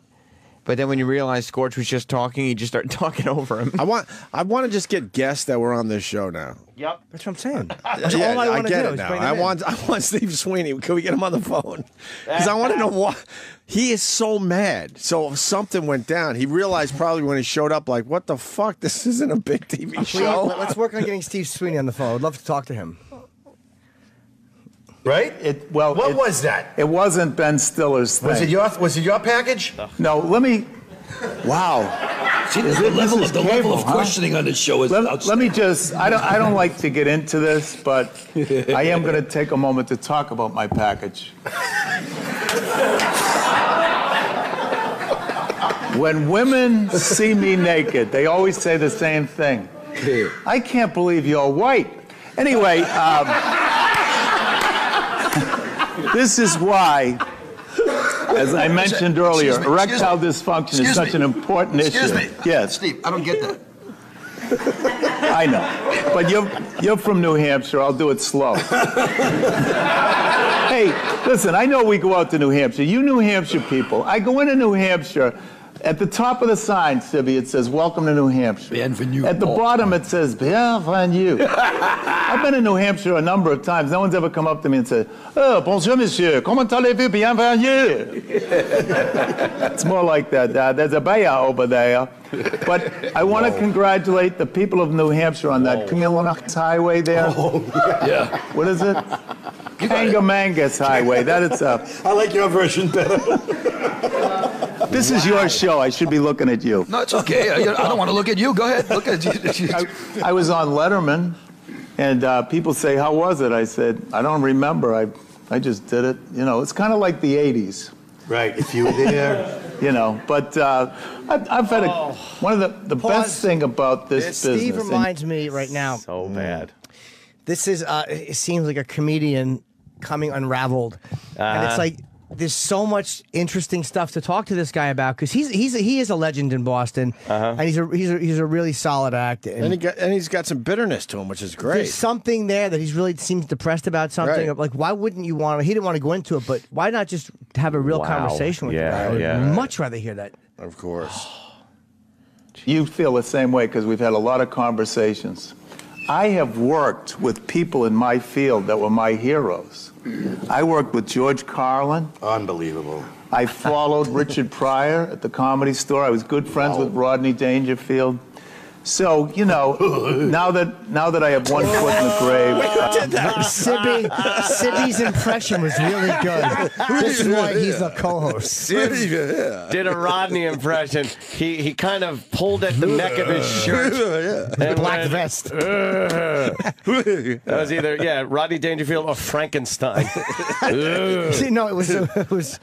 but then when you realize Scorch was just talking, you just start talking over him. I want I want to just get guests that were on this show now. Yep. That's what I'm saying. That's Yeah, all I want to get do. it is now. bring I them in. want I want Steve Sweeney. Can we get him on the phone? Eh. Because I want to know why he is so mad. So if something went down, he realized probably when he showed up, like, what the fuck? This isn't a big TV Please, show. let- Let's work on getting Steve Sweeney on the phone. I'd love to talk to him. Right? it. Well, What it, was that? It wasn't Ben Stiller's thing. Was it your Was it your package? No, let me. Wow. See, the, the level of the level cable, of huh? questioning on this show is Let, let me just. I don't. I don't like to get into this, but I am going to take a moment to talk about my package. When women see me naked, they always say the same thing. I can't believe you're white. Anyway, um, this is why, as I mentioned earlier, me, erectile dysfunction is such me. an important Excuse issue. me. Yes. Steve, I don't get that. I know. But you're, you're from New Hampshire. I'll do it slow. hey, listen, I know we go out to New Hampshire. You New Hampshire people, I go into New Hampshire. At the top of the sign, Sibby, it says, Welcome to New Hampshire. Bienvenue. At the Oh. bottom, it says, Bienvenue. I've been in New Hampshire a number of times. No one's ever come up to me and said, Oh, bonjour, monsieur. Comment allez-vous? Bienvenue. it's more like that. Uh, there's a bear over there. But I want to congratulate the people of New Hampshire on that Camillus Highway there. Yeah. What is it? Kangamangas Highway. That is uh, I like your version better. This is your show. I should be looking at you. No, it's okay. I, I don't want to look at you. Go ahead. Look at you. I, I was on Letterman, and uh, people say, "How was it?" I said, "I don't remember. I, I just did it. You know, it's kind of like the '80s, Right. If you were there. you know." But uh, I've, I've had a, one of the the Pause. best thing about this Steve business. and- reminds me right now. So bad. This is. Uh, it seems like a comedian coming unraveled, and it's Uh-huh. like there's so much interesting stuff to talk to this guy about because he's he's he is a legend in Boston, Uh-huh. and he's a he's a he's a really solid actor. And, And he got and he's got some bitterness to him, which is great. There's something there that he's really seems depressed about something. Right. Like, why wouldn't you want to? He didn't want to go into it, but why not just have a real Wow. conversation with Yeah, the guy? I would yeah. much rather hear that. Of course. You feel the same way because we've had a lot of conversations. I have worked with people in my field that were my heroes. I worked with George Carlin. Unbelievable. I followed Richard Pryor at the comedy store. I was good friends with Rodney Dangerfield. So, you know, now that now that I have one foot in the grave, uh, Sibby, Sibby's impression was really good. This is why he's a co-host. Did a Rodney impression. He he kind of pulled at the neck of his shirt. and Black went, vest. "Ugh." that was either yeah Rodney Dangerfield or Frankenstein. Ugh. See, no, it was it was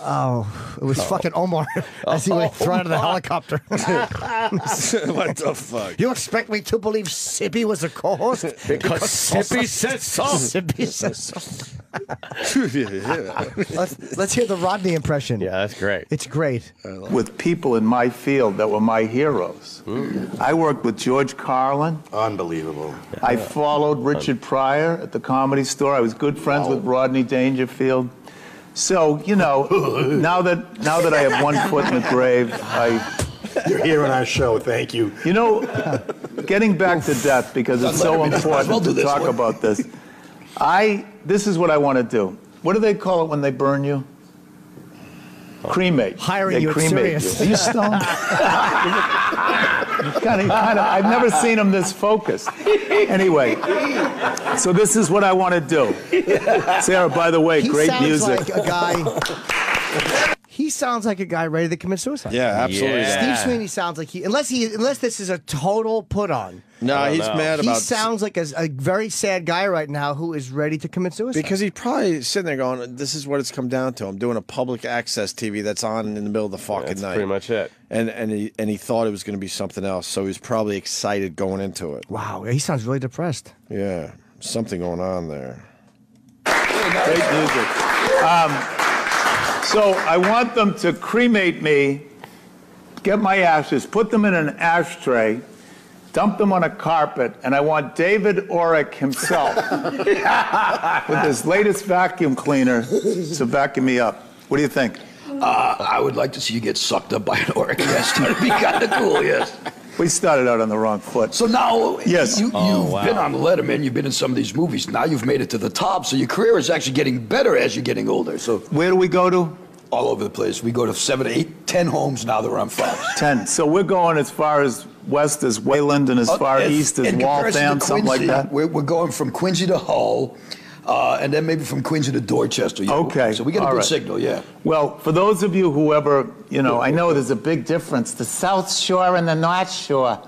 oh, it was fucking Omar as he went thrown out of the helicopter. what the fuck? you expect me to believe Sibby was a co-host because Sibby said so. Sibby says so. let's, let's hear the Rodney impression. Yeah, that's great. It's great. with people in my field that were my heroes. Hmm. I worked with George Carlin. Unbelievable. I followed Richard Pryor at the comedy store. I was good friends with Rodney Dangerfield. So, you know, now that now that I have one foot in the grave, I You're here on our show. Thank you. you know, getting back to death because it's so Letterman, might as well important do to this talk one. about this. I this is what I want to do. What do they call it when they burn you? Cremate. Hiring they you cremate Sirius. you. Are you stoned? kind of, kind of. I've never seen him this focused. Anyway, so this is what I want to do. Sarah, by the way, He great sounds music. like a guy. He sounds like a guy ready to commit suicide. Yeah, absolutely. Yeah. Steve Sweeney sounds like he, unless he, unless this is a total put on. No, he's know. mad He about He sounds like a, a very sad guy right now who is ready to commit suicide. because he's probably sitting there going, "This is what it's come down to. I'm doing a public access TV that's on in the middle of the fucking night. That's night." pretty much it. And and he and he thought it was going to be something else, so he was probably excited going into it. wow, he sounds really depressed. Yeah, something going on there. Great music. Um, so I want them to cremate me, get my ashes, put them in an ashtray, dump them on a carpet, and I want David Oreck himself with his latest vacuum cleaner to vacuum me up. What do you think? Uh, I would like to see you get sucked up by an Oreck. Yes, that'd be kind of cool. Yes. We started out on the wrong foot. So now, Yes. you, you've Oh, been on Letterman, you've been in some of these movies. Now you've made it to the top. So your career is actually getting better as you're getting older. So Where do we go to? all over the place. We go to seven, eight, ten homes now that are on Fox. 10. So we're going as far as west as Wayland and as far Uh, east as in comparison Waltham, to something like that. We're, we're going from Quincy to Hull, uh, and then maybe from Quincy to Dorchester. You know? Okay, So we get a all good right. signal, yeah. Well, for those of you who ever, you know, I know there's a big difference. The South Shore and the North Shore.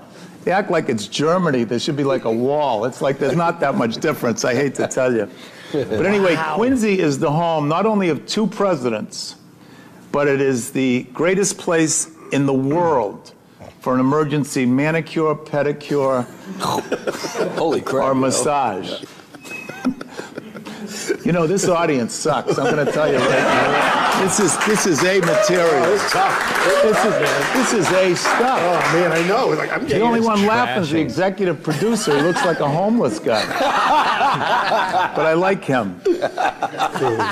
They act like it's Germany. There should be like a wall. It's like there's not that much difference, I hate to tell you. But anyway, Quincy is the home not only of two presidents, but it is the greatest place in the world for an emergency manicure, pedicure, Holy crap. or you know. Massage. You know, this audience sucks. I'm going to tell you right now. This is this is A material. It's tough. This is this is A stuff. Oh man, I know. Like I'm The only it's one laughing is the executive producer. He looks like a homeless guy. but I like him.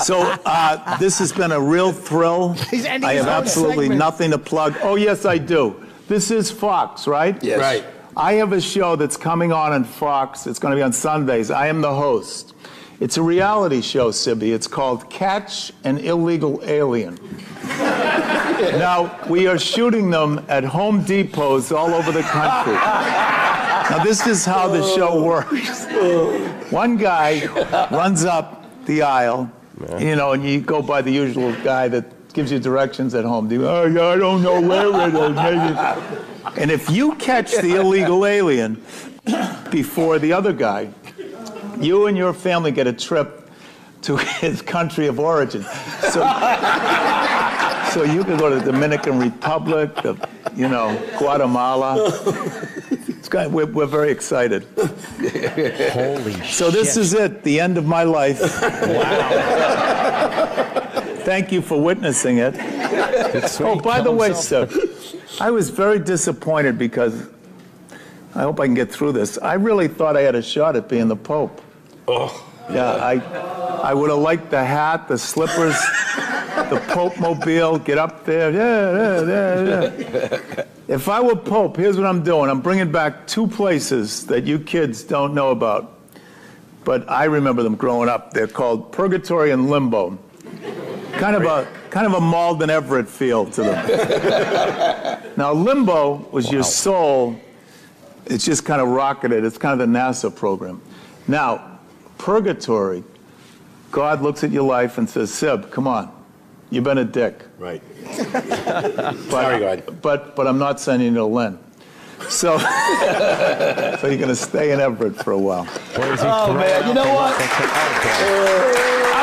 So uh, this has been a real thrill. I have absolutely segment. nothing to plug. Oh yes, I do. This is Fox, right? Yes. Right. I have a show that's coming on on Fox. It's going to be on Sundays. I am the host. It's a reality show, Sibby. It's called Catch an Illegal Alien. now, we are shooting them at Home Depots all over the country. Now, this is how the show works. One guy runs up the aisle, you know, and you go by the usual guy that gives you directions at home. Depot. Oh, yeah, I don't know where it is. Maybe. And if you catch the illegal alien before the other guy, you and your family get a trip to his country of origin. So, so you can go to the Dominican Republic, the, you know, Guatemala. It's kind we're, we're very excited. Holy So this is it, the end of my life. Wow. Thank you for witnessing it. Oh, by the way, sir, I was very disappointed because I hope I can get through this. I really thought I had a shot at being the Pope. Oh. Yeah, I, I would have liked the hat, the slippers, the Pope mobile, get up there. Yeah, yeah, yeah, yeah. If I were Pope, here's what I'm doing. I'm bringing back two places that you kids don't know about, but I remember them growing up. They're called Purgatory and Limbo. Kind of a kind of a Malden Everett feel to them. now, Limbo was your soul. It's just kind of rocketed. It's kind of the NASA program. Now, Purgatory, God looks at your life and says, Sib, come on. You've been a dick. Right. But, Sorry, God. But, but I'm not sending you to Lynn. So, so you're going to stay in Everett for a while. Oh, man. You know what?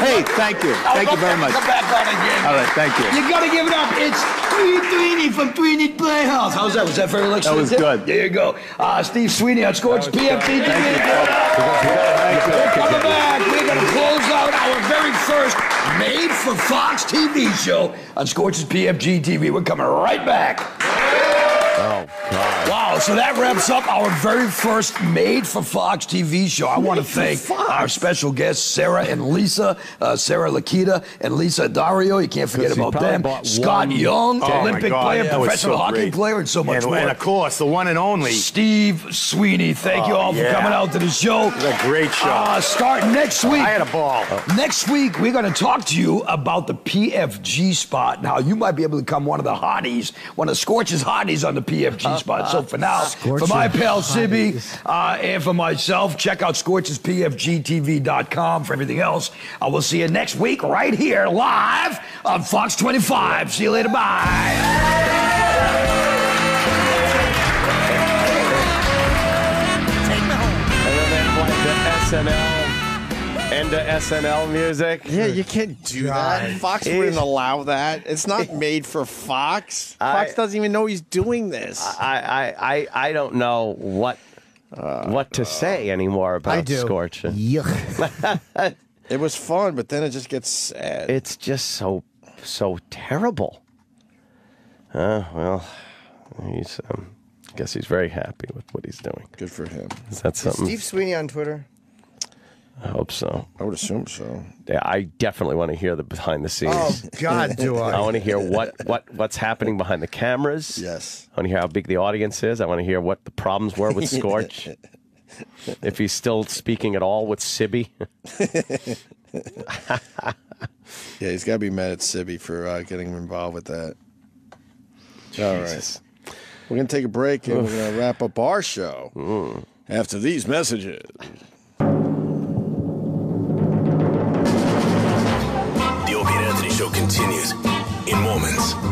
Hey, thank you. Thank you very much. Come back on again. All right, thank you. You gotta give it up. It's Tweeny Tweeny from Tweeny Playhouse. How's that? Was that very like That was good. There you go. Uh, Steve Sweeney on Scorch PFG TV. Thank you. We're coming back. We're gonna close out our very first made for Fox TV show on Scorch's PFG TV. We're coming right back. Oh, God. Wow, so that wraps up our very first made for Fox TV show. I want to thank our special guests, Sarah and Lisa, uh, Sarah Lakita and Lisa Dario. You can't forget about them. Scott Young, Oh, Olympic God, player, was professional so hockey great. player, and so much and, more. and of course, the one and only. Steve Sweeney, thank you Oh, all for yeah. coming out to the show. It was a great show. Uh, start next week. I had a ball. Next week, we're going to talk to you about the PFG spot and how you might be able to become one of the hotties, one of Scorch's hotties on the PFG spot. So for now, for my pal Sibby uh, and for myself, check out ScorchesPFGTV.com for everything else. I will see you next week right here live on Fox 25. See you later. Bye. And then they the SNL and the SNL music. Yeah, you can't do that. Fox It- wouldn't allow that. It's not made for Fox. I- Fox doesn't even know he's doing this. I, I, I, I don't know what what to say anymore about I do. Scorch. Yuck. It was fun, but then it just gets sad. It's just so so terrible. Uh, well, he's um, I guess he's very happy with what he's doing. Good for him. Is that something? Steve Sweeney on Twitter? I hope so. I would assume so. Yeah, I definitely want to hear the behind the scenes. Oh God, do I I? want to hear what, what what's happening behind the cameras. Yes. I want to hear how big the audience is. I want to hear what the problems were with Scorch. if he's still speaking at all with Sibby. Yeah, he's got to be mad at Sibby for uh, getting him involved with that. All right. We're going to take a break and we're going to wrap up our show after these messages. continues in moments.